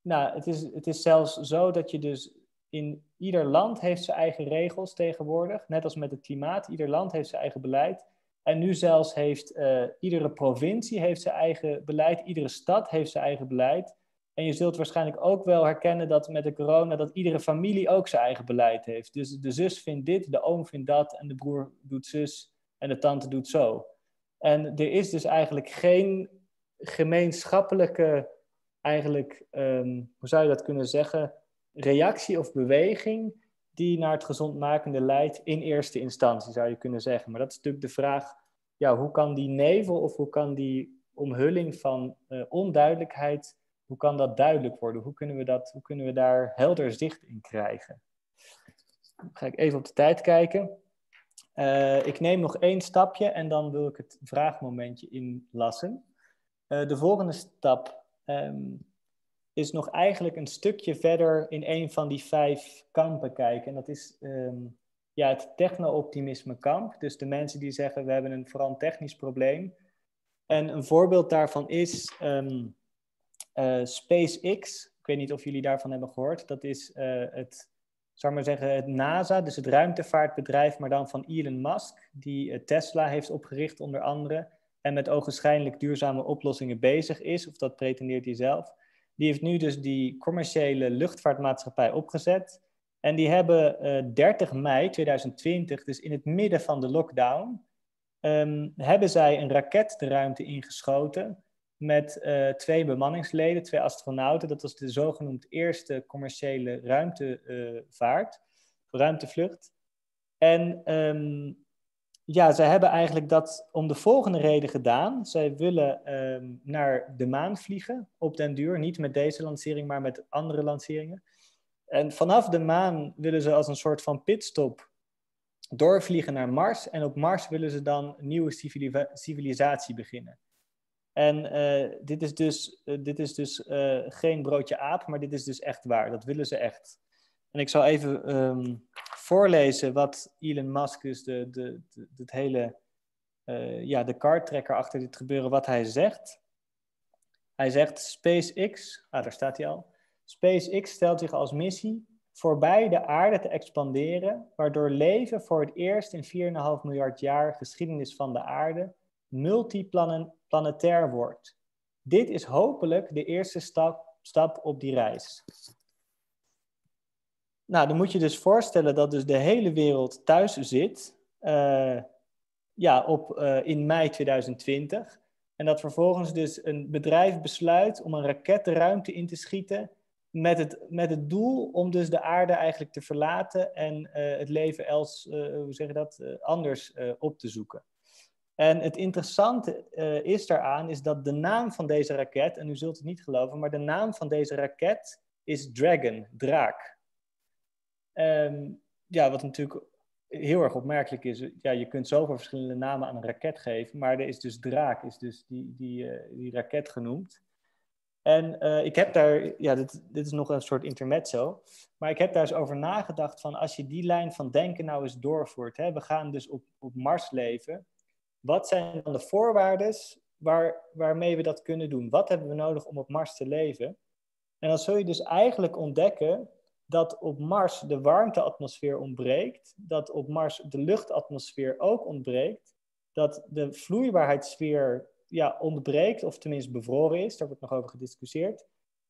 nou, het is, het is zelfs zo dat je dus in ieder land heeft zijn eigen regels tegenwoordig, net als met het klimaat. Ieder land heeft zijn eigen beleid. En nu zelfs heeft uh, iedere provincie heeft zijn eigen beleid, iedere stad heeft zijn eigen beleid. En je zult waarschijnlijk ook wel herkennen dat met de corona dat iedere familie ook zijn eigen beleid heeft. Dus de zus vindt dit, de oom vindt dat en de broer doet zus en de tante doet zo. En er is dus eigenlijk geen gemeenschappelijke, eigenlijk, um, hoe zou je dat kunnen zeggen, reactie of beweging die naar het gezondmakende leidt in eerste instantie, zou je kunnen zeggen. Maar dat is natuurlijk de vraag, ja, hoe kan die nevel of hoe kan die omhulling van uh, onduidelijkheid, hoe kan dat duidelijk worden? Hoe kunnen we, dat, hoe kunnen we daar helder zicht in krijgen? Dan ga ik even op de tijd kijken. Uh, ik neem nog één stapje en dan wil ik het vraagmomentje inlassen. Uh, de volgende stap um, is nog eigenlijk een stukje verder in een van die vijf kampen kijken. En dat is um, ja, het techno-optimisme kamp. Dus de mensen die zeggen we hebben een vooral technisch probleem. En een voorbeeld daarvan is um, uh, SpaceX. Ik weet niet of jullie daarvan hebben gehoord. Dat is het, zou maar zeggen, het NASA, dus het ruimtevaartbedrijf, maar dan van Elon Musk, die uh, Tesla heeft opgericht onder andere. En met ogenschijnlijk duurzame oplossingen bezig is, of dat pretendeert hij zelf. Die heeft nu dus die commerciële luchtvaartmaatschappij opgezet. En die hebben uh, 30 mei 2020, dus in het midden van de lockdown, um, hebben zij een raket de ruimte ingeschoten met uh, twee bemanningsleden, twee astronauten. Dat was de zogenoemd eerste commerciële ruimtevaart, uh, ruimtevlucht. En um, ja, zij hebben eigenlijk dat om de volgende reden gedaan. Zij willen um, naar de maan vliegen op den duur. Niet met deze lancering, maar met andere lanceringen. En vanaf de maan willen ze als een soort van pitstop doorvliegen naar Mars. En op Mars willen ze dan een nieuwe civilisatie beginnen. En uh, dit is dus, uh, dit is dus uh, geen broodje aap, maar dit is dus echt waar. Dat willen ze echt. En ik zal even um, voorlezen wat Elon Musk, dus de, de, het hele, ja, de karttrekker achter dit gebeuren, wat hij zegt. Hij zegt SpaceX, ah, daar staat hij al. SpaceX stelt zich als missie voorbij de aarde te expanderen, waardoor leven voor het eerst in 4,5 miljard jaar geschiedenis van de aarde multiplanetair wordt. Dit is hopelijk de eerste stap, stap op die reis. Nou, dan moet je dus voorstellen dat dus de hele wereld thuis zit uh, ja, op, uh, in mei 2020. En dat vervolgens dus een bedrijf besluit om een raket de ruimte in te schieten met het, met het doel om dus de aarde eigenlijk te verlaten en uh, het leven els, hoe zeg dat, anders op te zoeken. En het interessante is daaraan is dat de naam van deze raket, en u zult het niet geloven, maar de naam van deze raket is Dragon, draak. Um, ja, wat natuurlijk heel erg opmerkelijk is. Ja, je kunt zoveel verschillende namen aan een raket geven, maar er is dus Draak, is dus die, die, uh, die raket genoemd. En uh, ik heb daar, ja, dit, dit is nog een soort intermezzo, maar ik heb daar eens over nagedacht van als je die lijn van denken nou eens doorvoert, hè, we gaan dus op, op Mars leven, wat zijn dan de voorwaarden waar, waarmee we dat kunnen doen? Wat hebben we nodig om op Mars te leven? En dan zul je dus eigenlijk ontdekken dat op Mars de warmteatmosfeer ontbreekt, dat op Mars de luchtatmosfeer ook ontbreekt, dat de vloeibaarheidssfeer ja, ontbreekt, of tenminste bevroren is, daar wordt nog over gediscussieerd.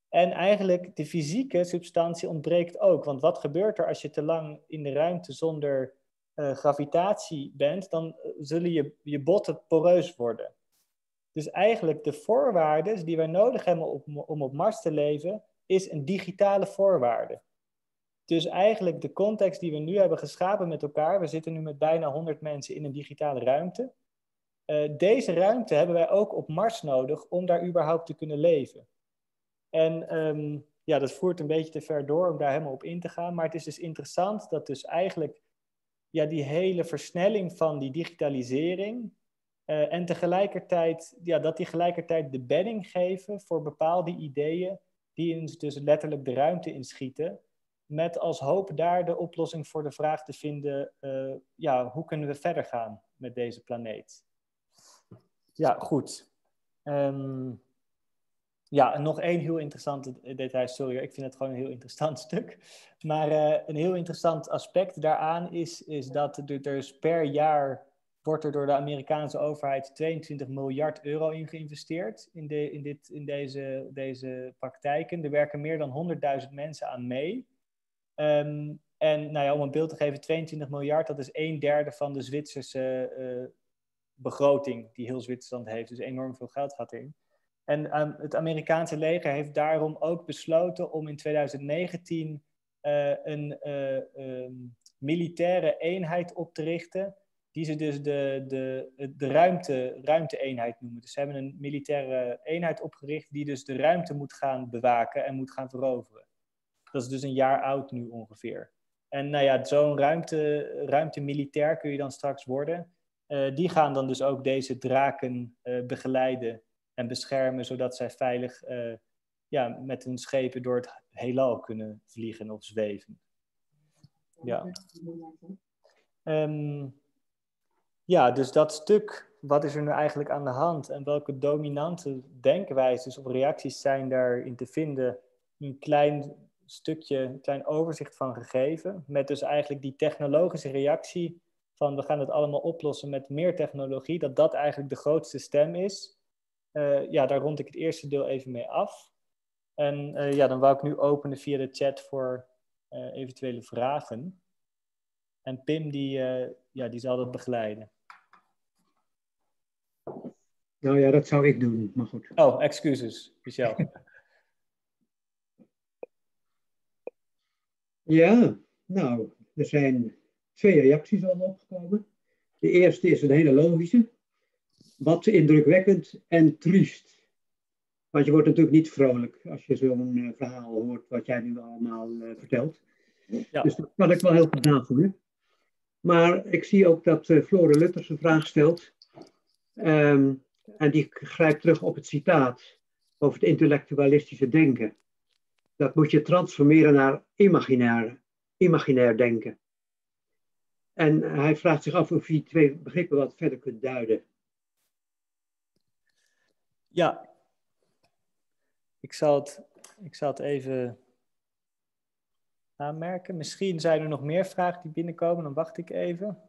En eigenlijk de fysieke substantie ontbreekt ook. Want wat gebeurt er als je te lang in de ruimte zonder uh, gravitatie bent? Dan eh, zullen je, je botten poreus worden. Dus eigenlijk de voorwaarden die wij nodig hebben om, om op Mars te leven, is een digitale voorwaarde. Dus eigenlijk de context die we nu hebben geschapen met elkaar, we zitten nu met bijna 100 mensen in een digitale ruimte. Uh, deze ruimte hebben wij ook op Mars nodig om daar überhaupt te kunnen leven. En um, ja, dat voert een beetje te ver door om daar helemaal op in te gaan. Maar het is dus interessant dat dus eigenlijk ja, die hele versnelling van die digitalisering Uh, en tegelijkertijd, ja, dat die gelijkertijd de bedding geven voor bepaalde ideeën die ons dus letterlijk de ruimte inschieten. Met als hoop daar de oplossing voor de vraag te vinden, uh, ja, hoe kunnen we verder gaan met deze planeet? Ja, goed. Um, ja, en nog één heel interessant detail, sorry, ik vind het gewoon een heel interessant stuk. Maar uh, een heel interessant aspect daaraan is, is dat er dus per jaar wordt er door de Amerikaanse overheid 22 miljard euro in geïnvesteerd in, de, in, dit, in deze, deze praktijken. Er werken meer dan 100.000 mensen aan mee. Um, en nou ja, om een beeld te geven, 22 miljard, dat is een derde van de Zwitserse uh, begroting die heel Zwitserland heeft. Dus enorm veel geld gaat in. En um, het Amerikaanse leger heeft daarom ook besloten om in 2019 uh, een uh, um, militaire eenheid op te richten die ze dus de, de, de ruimte, ruimte-eenheid noemen. Dus ze hebben een militaire eenheid opgericht die dus de ruimte moet gaan bewaken en moet gaan veroveren. Dat is dus een jaar oud nu ongeveer. En nou ja, zo'n ruimte, ruimte militair kun je dan straks worden. Uh, die gaan dan dus ook deze draken begeleiden en beschermen, zodat zij veilig uh, ja, met hun schepen door het heelal kunnen vliegen of zweven. Ja. Um, ja, dus dat stuk, wat is er nu eigenlijk aan de hand en welke dominante denkwijzes of reacties zijn daarin te vinden, een klein stukje, een klein overzicht van gegeven, met dus eigenlijk die technologische reactie van we gaan het allemaal oplossen met meer technologie, dat dat eigenlijk de grootste stem is. Uh, ja, daar rond ik het eerste deel even mee af. En uh, ja, dan wou ik nu openen via de chat voor uh, eventuele vragen. En Pim, die, ja, die zal dat begeleiden. Nou ja, dat zou ik doen, maar goed. Oh, excuses, Michel. ja, nou, er zijn twee reacties al opgekomen. De eerste is een hele logische. Wat indrukwekkend en triest. Want je wordt natuurlijk niet vrolijk als je zo'n uh, verhaal hoort wat jij nu allemaal uh, vertelt. Ja. Dus dat kan ik wel heel goed navoelen. Maar ik zie ook dat uh, Flore Lutters een vraag stelt. Um, en die grijpt terug op het citaat over het intellectualistische denken. Dat moet je transformeren naar imaginair, imaginair denken. En hij vraagt zich af of je die twee begrippen wat verder kunt duiden. Ja, ik zal het, ik zal het even aanmerken. Misschien zijn er nog meer vragen die binnenkomen, dan wacht ik even.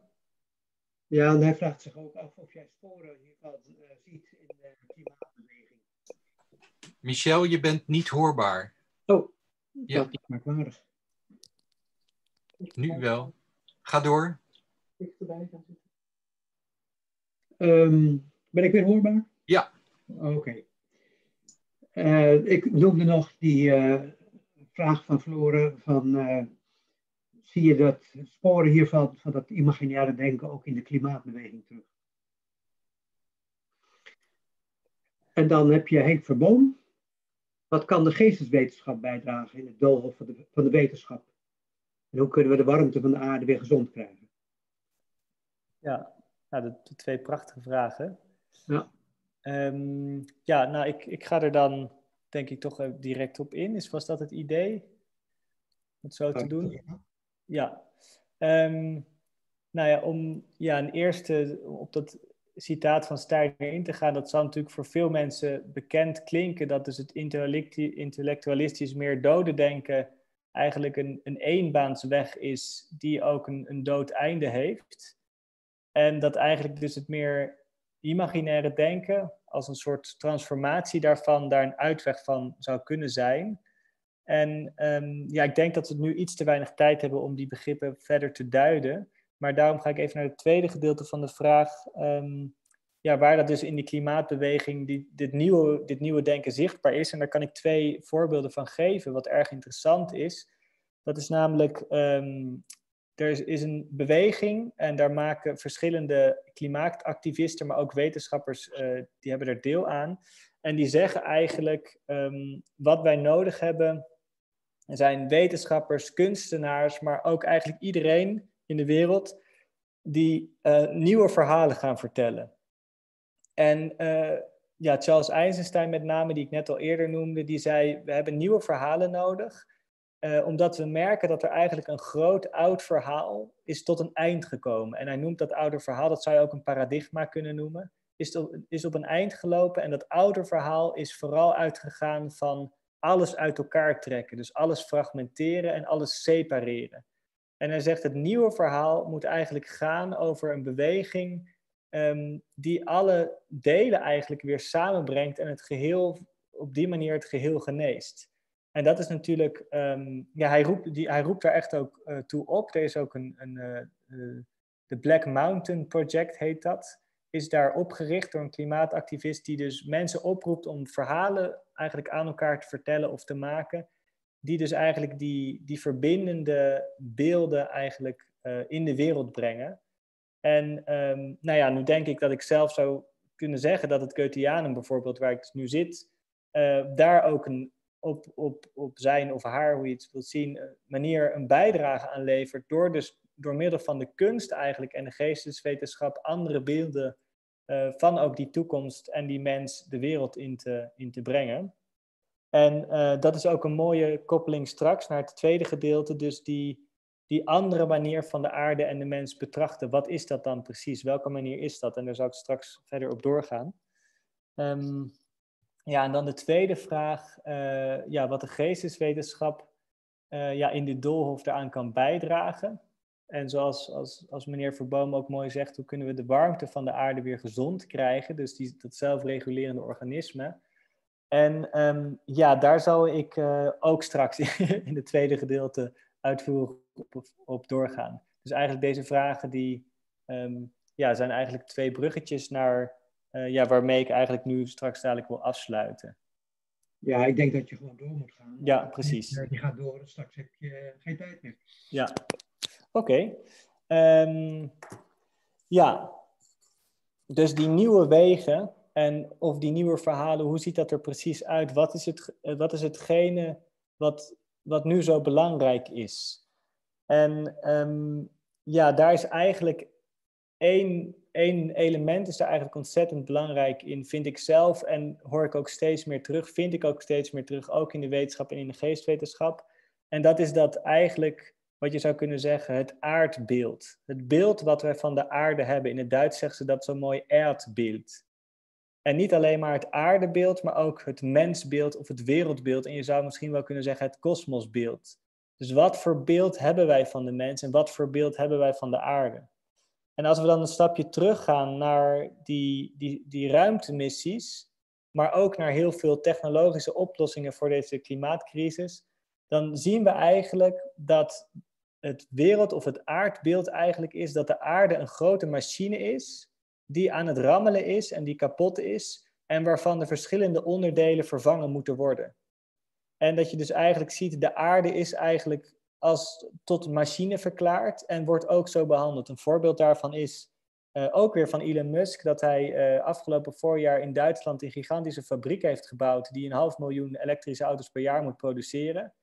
Ja, en hij vraagt zich ook af of jij sporen hiervan uh, ziet in de klimaatbeweging. Michel, je bent niet hoorbaar. Oh, ja. dat is merkwaardig. Nu wel. Ga door. Um, ben ik weer hoorbaar? Ja. Oké. Okay. Uh, ik noemde nog die uh, vraag van Floren van zie je dat sporen hiervan, van dat imaginaire denken ook in de klimaatbeweging terug. En dan heb je Henk Verboom. Wat kan de geesteswetenschap bijdragen in het doolhof van de, van de wetenschap? En hoe kunnen we de warmte van de aarde weer gezond krijgen? Ja, nou, de, de twee prachtige vragen. Ja. Um, ja, nou, ik, ik ga er dan denk ik toch direct op in. Is, was dat het idee? Om het zo te doen? Ja. Um, nou ja, om ja, een eerste op dat citaat van Steiner in te gaan, dat zal natuurlijk voor veel mensen bekend klinken, dat dus het intellectualistisch meer dode denken eigenlijk een, een eenbaansweg is die ook een, een dood einde heeft. En dat eigenlijk dus het meer imaginaire denken als een soort transformatie daarvan daar een uitweg van zou kunnen zijn. En um, ja, ik denk dat we nu iets te weinig tijd hebben om die begrippen verder te duiden. Maar daarom ga ik even naar het tweede gedeelte van de vraag. Um, ja, waar dat dus in die klimaatbeweging dit, nieuwe, dit nieuwe denken zichtbaar is. En daar kan ik twee voorbeelden van geven, wat erg interessant is. Dat is namelijk, um, er is, een beweging en daar maken verschillende klimaatactivisten, maar ook wetenschappers, uh, die hebben er deel aan. En die zeggen eigenlijk, um, wat wij nodig hebben, zijn wetenschappers, kunstenaars, maar ook eigenlijk iedereen in de wereld die uh, nieuwe verhalen gaan vertellen. En ja, Charles Eisenstein met name, die ik net al eerder noemde, die zei, we hebben nieuwe verhalen nodig. Uh, omdat we merken dat er eigenlijk een groot oud verhaal is tot een eind gekomen. En hij noemt dat oude verhaal, dat zou je ook een paradigma kunnen noemen, is, is op een eind gelopen. En dat oude verhaal is vooral uitgegaan van alles uit elkaar trekken. Dus alles fragmenteren en alles separeren. En hij zegt het nieuwe verhaal moet eigenlijk gaan over een beweging Ehm, die alle delen eigenlijk weer samenbrengt en het geheel op die manier het geheel geneest. En dat is natuurlijk, um, ja, hij roept, die, hij roept daar echt ook uh, toe op. Er is ook een, een uh, de Black Mountain Project heet dat, is daar opgericht door een klimaatactivist die dus mensen oproept om verhalen eigenlijk aan elkaar te vertellen of te maken, die dus eigenlijk die, die verbindende beelden eigenlijk in de wereld brengen. En um, nou ja, nu denk ik dat ik zelf zou kunnen zeggen dat het Goetheanum bijvoorbeeld, waar ik nu zit, daar ook een, op, op, op zijn of haar, hoe je het wilt zien, uh, manier een bijdrage aan levert. Door, dus, door middel van de kunst eigenlijk en de geesteswetenschap andere beelden uh, van ook die toekomst en die mens de wereld in te, in te brengen. En dat is ook een mooie koppeling straks naar het tweede gedeelte, dus die die andere manier van de aarde en de mens betrachten. Wat is dat dan precies? Welke manier is dat? En daar zou ik straks verder op doorgaan. Um, ja, en dan de tweede vraag, uh, ja, wat de geesteswetenschap uh, ja, in de doolhof daaraan kan bijdragen. En zoals als, als meneer Verboom ook mooi zegt, hoe kunnen we de warmte van de aarde weer gezond krijgen? Dus die, dat zelfregulerende organisme. En um, ja, daar zal ik uh, ook straks in het tweede gedeelte uitvoerig op, op doorgaan. Dus eigenlijk deze vragen die um, ja, zijn eigenlijk twee bruggetjes naar uh, ja, waarmee ik eigenlijk nu straks dadelijk wil afsluiten. Ja, ik denk dat je gewoon door moet gaan. Ja, precies. Je gaat door, straks heb je geen tijd meer. Ja, oké. Okay. Um, ja, dus die nieuwe wegen en of die nieuwe verhalen, hoe ziet dat er precies uit? Wat is, het, wat is hetgene wat, wat nu zo belangrijk is? En um, ja, daar is eigenlijk één, één element is daar eigenlijk ontzettend belangrijk in, vind ik zelf. En hoor ik ook steeds meer terug, vind ik ook steeds meer terug, ook in de wetenschap en in de geestwetenschap. En dat is dat eigenlijk, wat je zou kunnen zeggen, het aardbeeld. Het beeld wat wij van de aarde hebben. In het Duits zeggen ze dat zo mooi aardbeeld. En niet alleen maar het aardebeeld, maar ook het mensbeeld of het wereldbeeld. En je zou misschien wel kunnen zeggen het kosmosbeeld. Dus wat voor beeld hebben wij van de mens en wat voor beeld hebben wij van de aarde? En als we dan een stapje teruggaan naar die, die, die ruimtemissies, maar ook naar heel veel technologische oplossingen voor deze klimaatcrisis, dan zien we eigenlijk dat het wereld- of het aardbeeld eigenlijk is dat de aarde een grote machine is, die aan het rammelen is en die kapot is, en waarvan de verschillende onderdelen vervangen moeten worden. En dat je dus eigenlijk ziet, de aarde is eigenlijk als tot machine verklaard en wordt ook zo behandeld. Een voorbeeld daarvan is uh, ook weer van Elon Musk, dat hij uh, afgelopen voorjaar in Duitsland een gigantische fabriek heeft gebouwd die een half miljoen elektrische auto's per jaar moet produceren.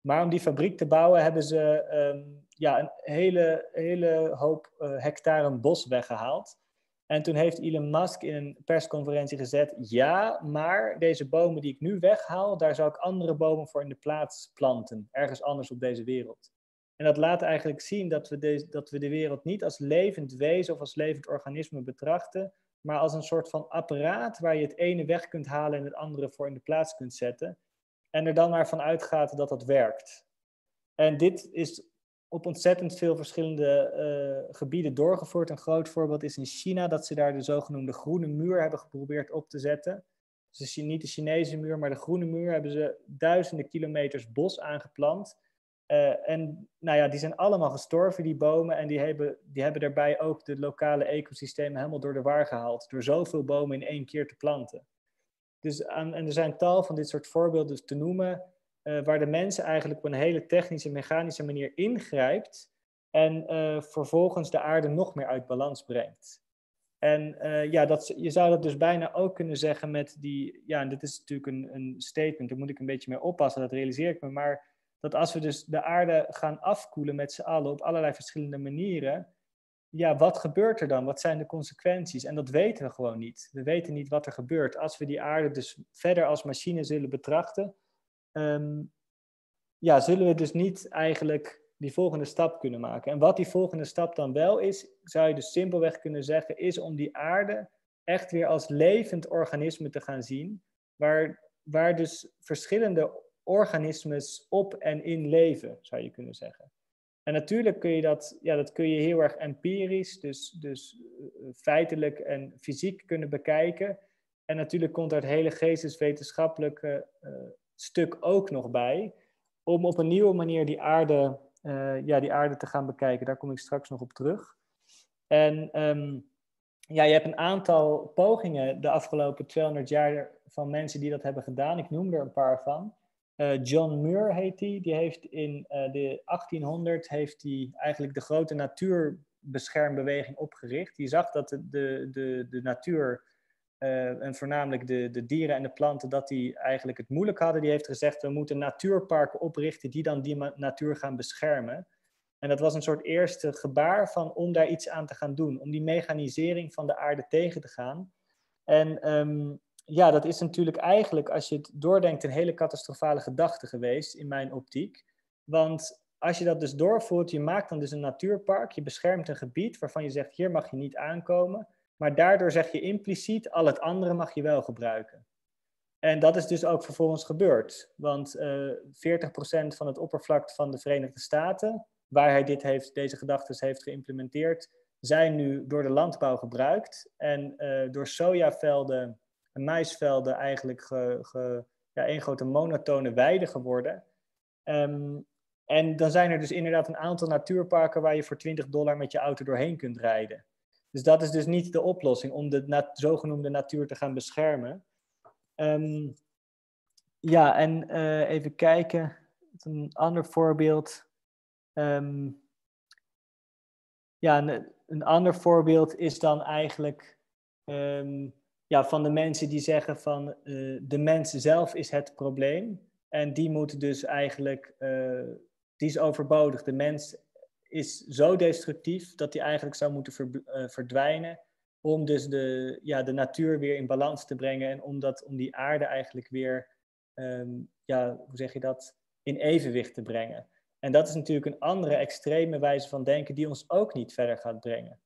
Maar om die fabriek te bouwen hebben ze um, ja, een hele, hele hoop uh, hectare bos weggehaald. En toen heeft Elon Musk in een persconferentie gezet: ja, maar deze bomen die ik nu weghaal, daar zou ik andere bomen voor in de plaats planten, ergens anders op deze wereld. En dat laat eigenlijk zien dat we, de, dat we de wereld niet als levend wezen of als levend organisme betrachten, maar als een soort van apparaat waar je het ene weg kunt halen en het andere voor in de plaats kunt zetten. En er dan maar van uitgaat dat dat werkt. En dit is op ontzettend veel verschillende uh, gebieden doorgevoerd. Een groot voorbeeld is in China dat ze daar de zogenoemde groene muur hebben geprobeerd op te zetten. Dus niet de Chinese muur, maar de groene muur hebben ze duizenden kilometers bos aangeplant. Uh, en nou ja, die zijn allemaal gestorven, die bomen. En die hebben, die hebben daarbij ook de lokale ecosystemen helemaal door de war gehaald. Door zoveel bomen in één keer te planten. Dus en er zijn tal van dit soort voorbeelden te noemen. Uh, waar de mensen eigenlijk op een hele technische, mechanische manier ingrijpt en uh, vervolgens de aarde nog meer uit balans brengt. En uh, ja, dat, je zou dat dus bijna ook kunnen zeggen met die, ja, en dit is natuurlijk een, een statement, daar moet ik een beetje mee oppassen, dat realiseer ik me, maar dat als we dus de aarde gaan afkoelen met z'n allen op allerlei verschillende manieren, ja, wat gebeurt er dan? Wat zijn de consequenties? En dat weten we gewoon niet. We weten niet wat er gebeurt. Als we die aarde dus verder als machine zullen betrachten, ehm, ja, zullen we dus niet eigenlijk die volgende stap kunnen maken. En wat die volgende stap dan wel is, zou je dus simpelweg kunnen zeggen, is om die aarde echt weer als levend organisme te gaan zien, waar, waar dus verschillende organismes op en in leven, zou je kunnen zeggen. En natuurlijk kun je dat, ja, dat kun je heel erg empirisch, dus, dus eh, feitelijk en fysiek kunnen bekijken. En natuurlijk komt het hele geesteswetenschappelijke uh, stuk ook nog bij, om op een nieuwe manier die aarde, uh, ja, die aarde te gaan bekijken. Daar kom ik straks nog op terug. En um, ja, je hebt een aantal pogingen de afgelopen 200 jaar van mensen die dat hebben gedaan. Ik noem er een paar van. Uh, John Muir heet die. Die heeft in uh, de 1800 heeft hij eigenlijk de grote natuurbeschermbeweging opgericht. Die zag dat de, de, de natuur uh, en voornamelijk de, de dieren en de planten, dat die eigenlijk het moeilijk hadden. Die heeft gezegd, we moeten natuurparken oprichten die dan die natuur gaan beschermen. En dat was een soort eerste gebaar van om daar iets aan te gaan doen, om die mechanisering van de aarde tegen te gaan. En um, ja, dat is natuurlijk eigenlijk, als je het doordenkt, een hele catastrofale gedachte geweest in mijn optiek. Want als je dat dus doorvoert, je maakt dan dus een natuurpark, je beschermt een gebied waarvan je zegt, hier mag je niet aankomen. Maar daardoor zeg je impliciet, al het andere mag je wel gebruiken. En dat is dus ook vervolgens gebeurd. Want uh, eh, 40% van het oppervlak van de Verenigde Staten, waar hij dit heeft, deze gedachten heeft geïmplementeerd, zijn nu door de landbouw gebruikt. En uh, door sojavelden maisvelden eigenlijk ge, ja, één grote monotone weide geworden. Um, en dan zijn er dus inderdaad een aantal natuurparken waar je voor 20 dollar met je auto doorheen kunt rijden. Dus dat is dus niet de oplossing om de nat zogenoemde natuur te gaan beschermen. Um, ja, en uh, even kijken. Een ander voorbeeld. Um, ja, een, een, ander voorbeeld is dan eigenlijk um, ja, van de mensen die zeggen van uh, de mens zelf is het probleem. En die moet dus eigenlijk, uh, die is overbodig. De mens is zo destructief dat hij eigenlijk zou moeten uh, verdwijnen. Om dus de, ja, de natuur weer in balans te brengen. En om, dat, om die aarde eigenlijk weer, um, ja, hoe zeg je dat, in evenwicht te brengen. En dat is natuurlijk een andere extreme wijze van denken die ons ook niet verder gaat brengen.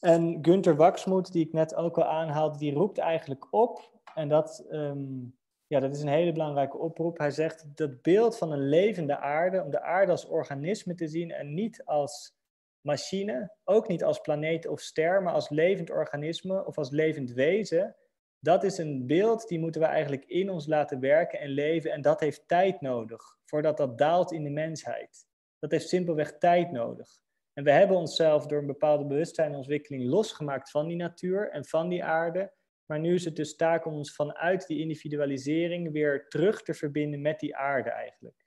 En Gunther Waxmoed, die ik net ook al aanhaalde, die roept eigenlijk op, en dat, um, ja, dat is een hele belangrijke oproep. Hij zegt dat beeld van een levende aarde, om de aarde als organisme te zien en niet als machine, ook niet als planeet of ster, maar als levend organisme of als levend wezen, dat is een beeld die moeten we eigenlijk in ons laten werken en leven. En dat heeft tijd nodig voordat dat daalt in de mensheid. Dat heeft simpelweg tijd nodig. En we hebben onszelf door een bepaalde bewustzijnontwikkeling losgemaakt van die natuur en van die aarde. Maar nu is het dus taak om ons vanuit die individualisering weer terug te verbinden met die aarde eigenlijk.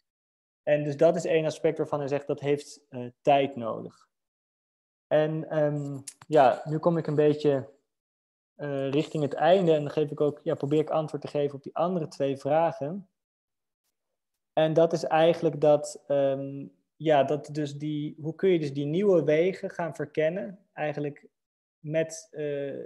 En dus dat is één aspect waarvan hij zegt dat heeft uh, tijd nodig. En um, ja, nu kom ik een beetje uh, richting het einde en dan geef ik ook, ja, probeer ik antwoord te geven op die andere twee vragen. En dat is eigenlijk dat um, ja, dat dus die, hoe kun je dus die nieuwe wegen gaan verkennen? Eigenlijk met, uh,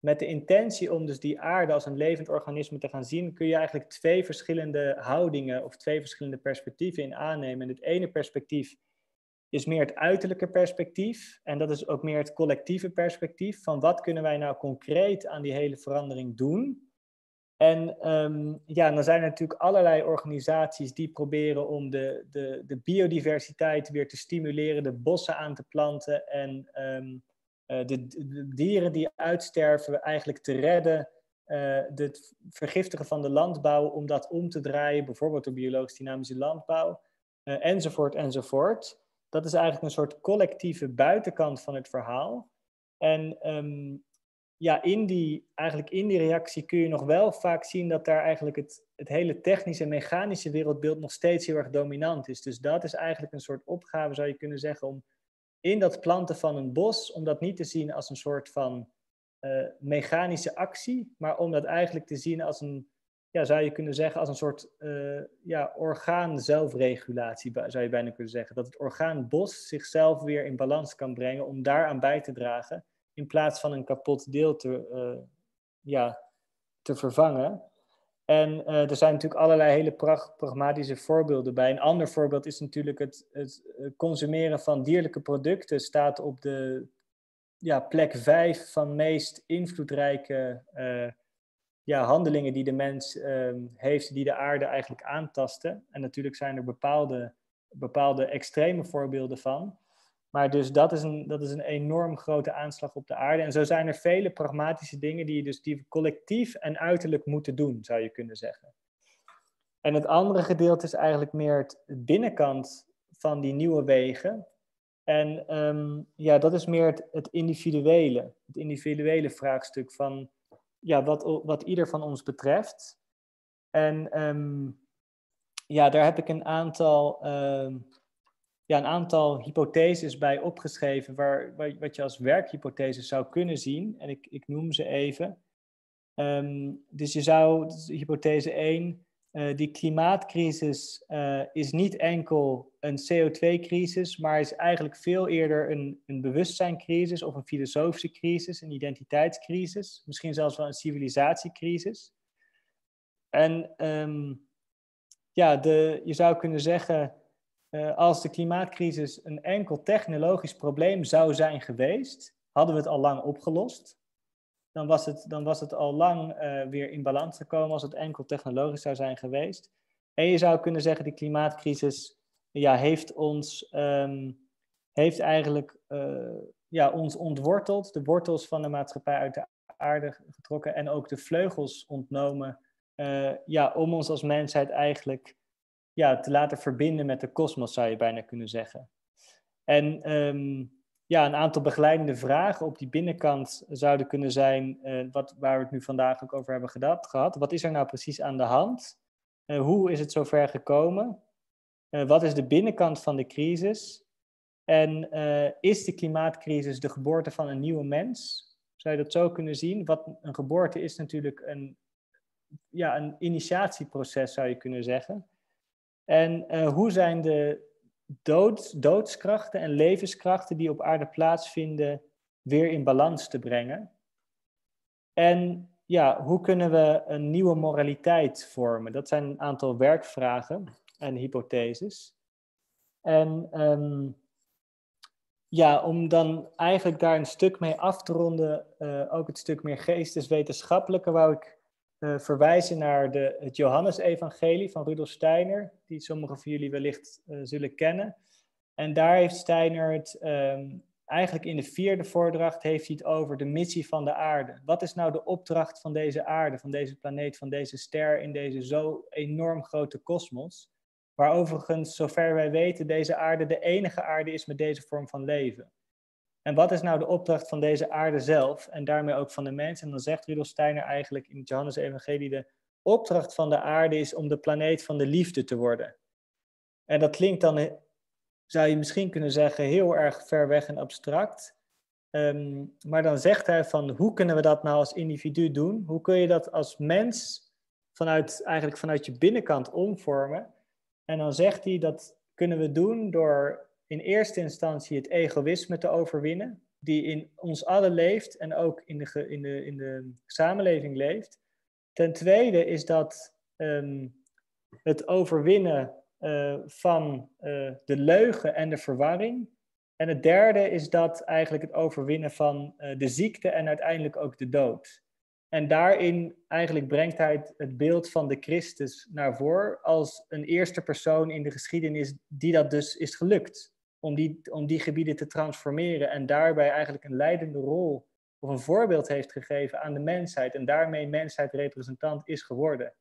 met de intentie om dus die aarde als een levend organisme te gaan zien, kun je eigenlijk twee verschillende houdingen of twee verschillende perspectieven in aannemen. En het ene perspectief is meer het uiterlijke perspectief. En dat is ook meer het collectieve perspectief van wat kunnen wij nou concreet aan die hele verandering doen. En um, ja, dan zijn er natuurlijk allerlei organisaties die proberen om de, de, de biodiversiteit weer te stimuleren, de bossen aan te planten en uh, de, de, dieren die uitsterven eigenlijk te redden, uh, het vergiftigen van de landbouw om dat om te draaien, bijvoorbeeld door biologisch dynamische landbouw, uh, enzovoort, enzovoort. Dat is eigenlijk een soort collectieve buitenkant van het verhaal. En um, ja, in die, eigenlijk in die reactie kun je nog wel vaak zien dat daar eigenlijk het, het hele technische en mechanische wereldbeeld nog steeds heel erg dominant is. Dus dat is eigenlijk een soort opgave, zou je kunnen zeggen, om in dat planten van een bos, om dat niet te zien als een soort van uh, mechanische actie, maar om dat eigenlijk te zien als een, ja, zou je kunnen zeggen, als een soort uh, ja, orgaan zelfregulatie, zou je bijna kunnen zeggen. Dat het orgaan bos zichzelf weer in balans kan brengen om daaraan bij te dragen, in plaats van een kapot deel te, uh, ja, te vervangen. En uh, er zijn natuurlijk allerlei hele pragmatische voorbeelden bij. Een ander voorbeeld is natuurlijk het, het consumeren van dierlijke producten staat op de ja, plek vijf van meest invloedrijke ja, handelingen die de mens ehm, heeft, die de aarde eigenlijk aantasten. En natuurlijk zijn er bepaalde, bepaalde extreme voorbeelden van. Maar dus dat is, een, dat is een enorm grote aanslag op de aarde. En zo zijn er vele pragmatische dingen die, dus, die we collectief en uiterlijk moeten doen, zou je kunnen zeggen. En het andere gedeelte is eigenlijk meer het binnenkant van die nieuwe wegen. En ehm, ja, dat is meer het, individuele, het individuele vraagstuk van ja, wat, wat ieder van ons betreft. En ehm, ja, daar heb ik een aantal, um, ja, een aantal hypotheses bij opgeschreven, waar, wat je als werkhypotheses zou kunnen zien. En ik, ik noem ze even. Ehm, dus je zou, dus hypothese 1, uh, die klimaatcrisis uh, is niet enkel een CO2-crisis, maar is eigenlijk veel eerder een, een bewustzijncrisis of een filosofische crisis, een identiteitscrisis, misschien zelfs wel een civilisatiecrisis. En um, ja, de, je zou kunnen zeggen, uh, als de klimaatcrisis een enkel technologisch probleem zou zijn geweest, hadden we het al lang opgelost dan was het, dan was het al lang uh, weer in balans gekomen als het enkel technologisch zou zijn geweest. En je zou kunnen zeggen, die klimaatcrisis ja, heeft ons um, heeft eigenlijk uh, ja, ons ontworteld, de wortels van de maatschappij uit de aarde getrokken en ook de vleugels ontnomen ja, om ons als mensheid eigenlijk ja, te laten verbinden met de kosmos, zou je bijna kunnen zeggen. En um, ja, een aantal begeleidende vragen op die binnenkant zouden kunnen zijn, uh, wat, waar we het nu vandaag ook over hebben gedacht, gehad. Wat is er nou precies aan de hand? Uh, hoe is het zover gekomen? Uh, wat is de binnenkant van de crisis? En is de klimaatcrisis de geboorte van een nieuwe mens? Zou je dat zo kunnen zien? Wat een geboorte is natuurlijk een, ja, een initiatieproces, zou je kunnen zeggen. En hoe zijn de dood, doodskrachten en levenskrachten die op aarde plaatsvinden weer in balans te brengen. En ja, hoe kunnen we een nieuwe moraliteit vormen? Dat zijn een aantal werkvragen en hypotheses. En um, ja, om dan eigenlijk daar een stuk mee af te ronden, uh, ook het stuk meer geesteswetenschappelijke, wou ik uh, verwijzen naar de, het Johannesevangelie van Rudolf Steiner, die sommigen van jullie wellicht uh, zullen kennen. En daar heeft Steiner het, um, eigenlijk in de vierde voordracht, heeft hij het over de missie van de aarde. Wat is nou de opdracht van deze aarde, van deze planeet, van deze ster in deze zo enorm grote kosmos? Waar overigens, zover wij weten, deze aarde de enige aarde is met deze vorm van leven. En wat is nou de opdracht van deze aarde zelf en daarmee ook van de mens? En dan zegt Rudolf Steiner eigenlijk in het Johannes-evangelie, de opdracht van de aarde is om de planeet van de liefde te worden. En dat klinkt dan, zou je misschien kunnen zeggen, heel erg ver weg en abstract. Um, maar dan zegt hij van, hoe kunnen we dat nou als individu doen? Hoe kun je dat als mens vanuit, eigenlijk vanuit je binnenkant omvormen? En dan zegt hij, dat kunnen we doen door in eerste instantie het egoïsme te overwinnen, die in ons allen leeft en ook in de, in de, in de samenleving leeft. Ten tweede is dat um, het overwinnen uh, van uh, de leugen en de verwarring. En het derde is dat eigenlijk het overwinnen van uh, de ziekte en uiteindelijk ook de dood. En daarin eigenlijk brengt hij het, beeld van de Christus naar voren als een eerste persoon in de geschiedenis die dat dus is gelukt om die, om die gebieden te transformeren en daarbij eigenlijk een leidende rol of een voorbeeld heeft gegeven aan de mensheid en daarmee mensheid representant is geworden.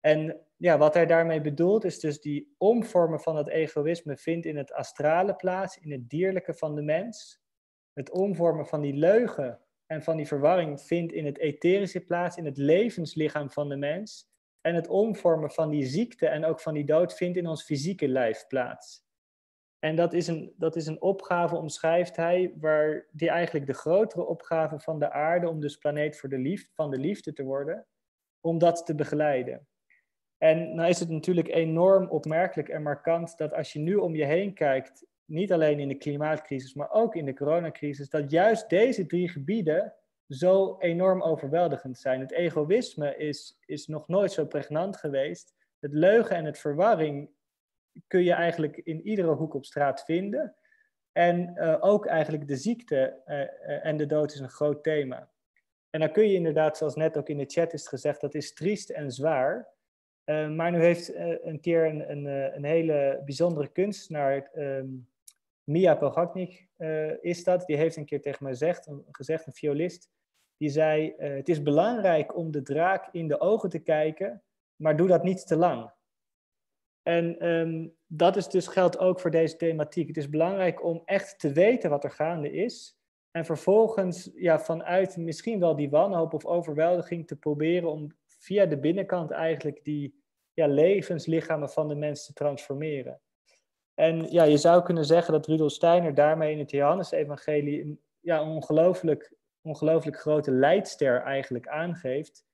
En ja, wat hij daarmee bedoelt is dus die omvormen van het egoïsme vindt in het astrale plaats, in het dierlijke van de mens. Het omvormen van die leugen en van die verwarring vindt in het etherische plaats, in het levenslichaam van de mens. En het omvormen van die ziekte en ook van die dood vindt in ons fysieke lijf plaats. En dat is, een, dat is een opgave, omschrijft hij, waar die eigenlijk de grotere opgave van de aarde, om dus planeet voor de liefde, van de liefde te worden, om dat te begeleiden. En nou is het natuurlijk enorm opmerkelijk en markant dat als je nu om je heen kijkt, niet alleen in de klimaatcrisis, maar ook in de coronacrisis, dat juist deze drie gebieden zo enorm overweldigend zijn. Het egoïsme is, is nog nooit zo pregnant geweest. Het leugen en het verwarring kun je eigenlijk in iedere hoek op straat vinden. En uh, ook eigenlijk de ziekte uh, en de dood is een groot thema. En dan kun je inderdaad, zoals net ook in de chat is gezegd, dat is triest en zwaar. Maar nu heeft een keer een, een, een, hele bijzondere kunstenaar, um, Mia Pogacnik is dat, die heeft een keer tegen mij gezegd, een violist, die zei, het is belangrijk om de draak in de ogen te kijken, maar doe dat niet te lang. En um, dat is dus, geldt ook voor deze thematiek. Het is belangrijk om echt te weten wat er gaande is. En vervolgens ja, vanuit misschien wel die wanhoop of overweldiging te proberen om via de binnenkant eigenlijk die ja, levenslichamen van de mensen te transformeren. En ja, je zou kunnen zeggen dat Rudolf Steiner daarmee in het Johannes-evangelie een ja, ongelooflijk, ongelooflijk grote leidster eigenlijk aangeeft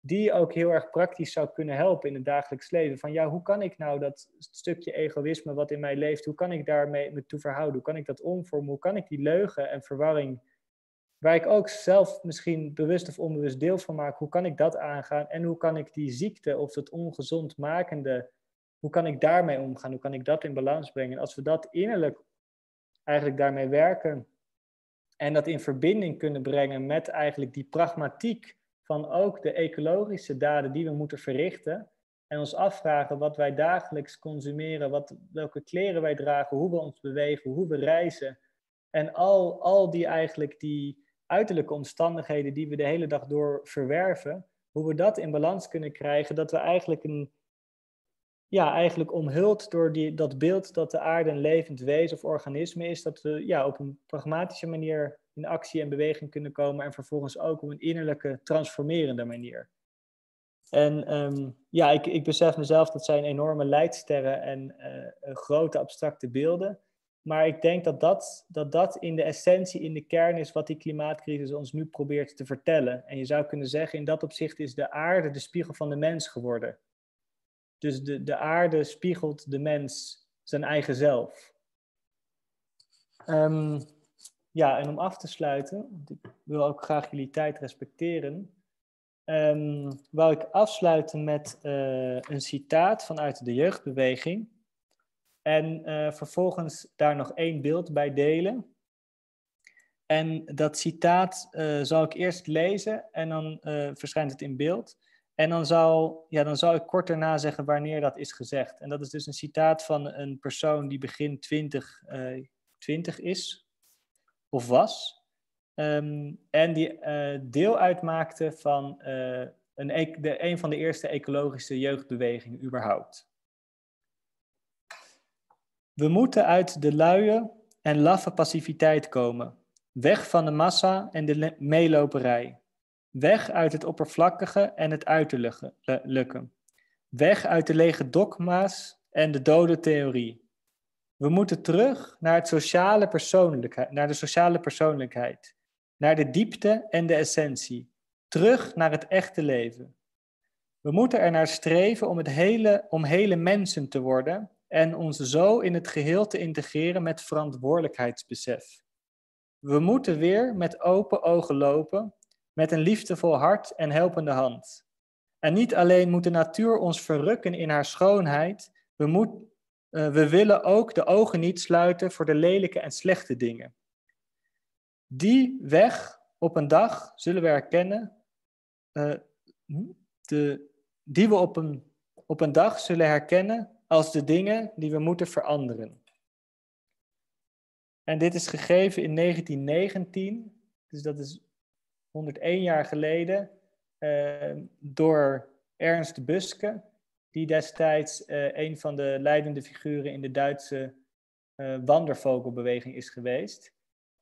die ook heel erg praktisch zou kunnen helpen in het dagelijks leven. Van ja, hoe kan ik nou dat stukje egoïsme wat in mij leeft, hoe kan ik daarmee me toe verhouden? Hoe kan ik dat omvormen? Hoe kan ik die leugen en verwarring, waar ik ook zelf misschien bewust of onbewust deel van maak, hoe kan ik dat aangaan? En hoe kan ik die ziekte of het ongezond makende, hoe kan ik daarmee omgaan? Hoe kan ik dat in balans brengen? als we dat innerlijk eigenlijk daarmee werken en dat in verbinding kunnen brengen met eigenlijk die pragmatiek van ook de ecologische daden die we moeten verrichten. En ons afvragen wat wij dagelijks consumeren, wat, welke kleren wij dragen, hoe we ons bewegen, hoe we reizen. En al, al die eigenlijk die uiterlijke omstandigheden die we de hele dag door verwerven, hoe we dat in balans kunnen krijgen, dat we eigenlijk een, ja, eigenlijk omhuld door die, dat beeld dat de aarde een levend wezen of organisme is, dat we ja, op een pragmatische manier in actie en beweging kunnen komen en vervolgens ook op een innerlijke transformerende manier. En um, ja, ik, ik besef mezelf dat zijn enorme leidsterren en uh, grote abstracte beelden. Maar ik denk dat dat, dat dat in de essentie, in de kern is wat die klimaatcrisis ons nu probeert te vertellen. En je zou kunnen zeggen, in dat opzicht is de aarde de spiegel van de mens geworden. Dus de, de aarde spiegelt de mens zijn eigen zelf. Um, ja, en om af te sluiten, ik wil ook graag jullie tijd respecteren, um, wou ik afsluiten met uh, een citaat vanuit de jeugdbeweging. En uh, vervolgens daar nog één beeld bij delen. En dat citaat uh, zal ik eerst lezen en dan verschijnt het in beeld. En dan zal, ja, dan zal ik kort daarna zeggen wanneer dat is gezegd. En dat is dus een citaat van een persoon die begin 20, 20 is, of was. Um, en die uh, deel uitmaakte van uh, een, e een van de eerste ecologische jeugdbewegingen überhaupt. We moeten uit de luie en laffe passiviteit komen. Weg van de massa en de meeloperij. Weg uit het oppervlakkige en het uiterlijke. Weg uit de lege dogma's en de dode theorie. We moeten terug naar, het sociale persoonlijkheid, naar de sociale persoonlijkheid, naar de diepte en de essentie, terug naar het echte leven. We moeten er naar streven om, het hele, om hele mensen te worden en ons zo in het geheel te integreren met verantwoordelijkheidsbesef. We moeten weer met open ogen lopen, met een liefdevol hart en helpende hand. En niet alleen moet de natuur ons verrukken in haar schoonheid, we, moet, uh, we willen ook de ogen niet sluiten voor de lelijke en slechte dingen. Die weg op een dag zullen we herkennen, uh, de, die we op een, op een dag zullen herkennen als de dingen die we moeten veranderen. En dit is gegeven in 1919, dus dat is 101 jaar geleden, uh, door Ernst Buske die destijds uh, een van de leidende figuren in de Duitse uh, wandervogelbeweging is geweest.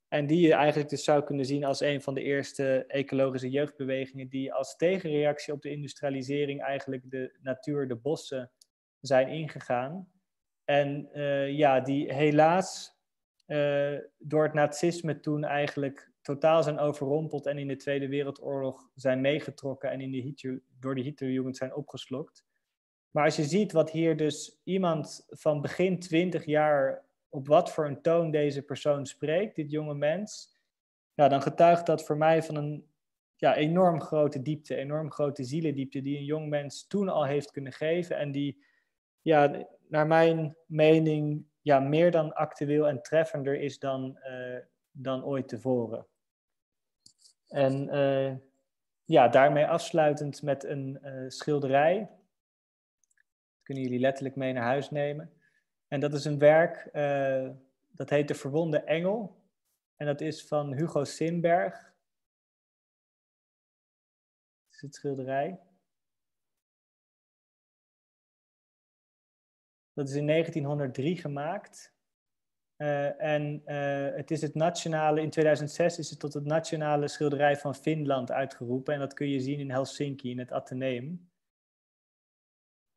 En die je eigenlijk dus zou kunnen zien als een van de eerste ecologische jeugdbewegingen die als tegenreactie op de industrialisering eigenlijk de natuur, de bossen zijn ingegaan. En uh, ja, die helaas door het nazisme toen eigenlijk totaal zijn overrompeld en in de Tweede Wereldoorlog zijn meegetrokken en in de Hitler, door de Hitlerjugend zijn opgeslokt. Maar als je ziet wat hier dus iemand van begin 20 jaar, op wat voor een toon deze persoon spreekt, dit jonge mens, ja, dan getuigt dat voor mij van een ja, enorm grote diepte, enorm grote zielendiepte die een jong mens toen al heeft kunnen geven en die, ja, naar mijn mening, ja, meer dan actueel en treffender is dan, uh, dan ooit tevoren. En uh, ja, daarmee afsluitend met een uh, schilderij. Kunnen jullie letterlijk mee naar huis nemen. En dat is een werk, dat heet De Verwonde Engel. En dat is van Hugo Sinberg. Dat is het schilderij. Dat is in 1903 gemaakt. Uh, en uh, het is het nationale, in 2006 is het tot het nationale schilderij van Finland uitgeroepen. En dat kun je zien in Helsinki, in het Atheneum.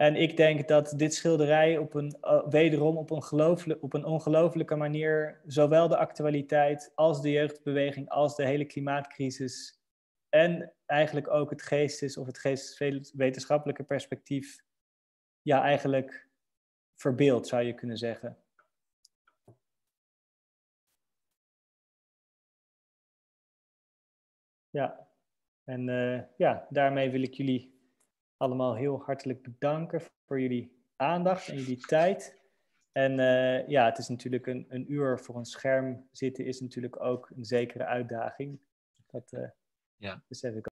En ik denk dat dit schilderij op een, uh, wederom op een, op een ongelooflijke manier zowel de actualiteit als de jeugdbeweging als de hele klimaatcrisis en eigenlijk ook het geestes- of het geesteswetenschappelijke perspectief ja, eigenlijk verbeeld, zou je kunnen zeggen. Ja, en uh, ja, daarmee wil ik jullie allemaal heel hartelijk bedanken voor jullie aandacht en jullie tijd. En uh, ja, het is natuurlijk een, een uur voor een scherm zitten is natuurlijk ook een zekere uitdaging. Dat uh, ja. besef ik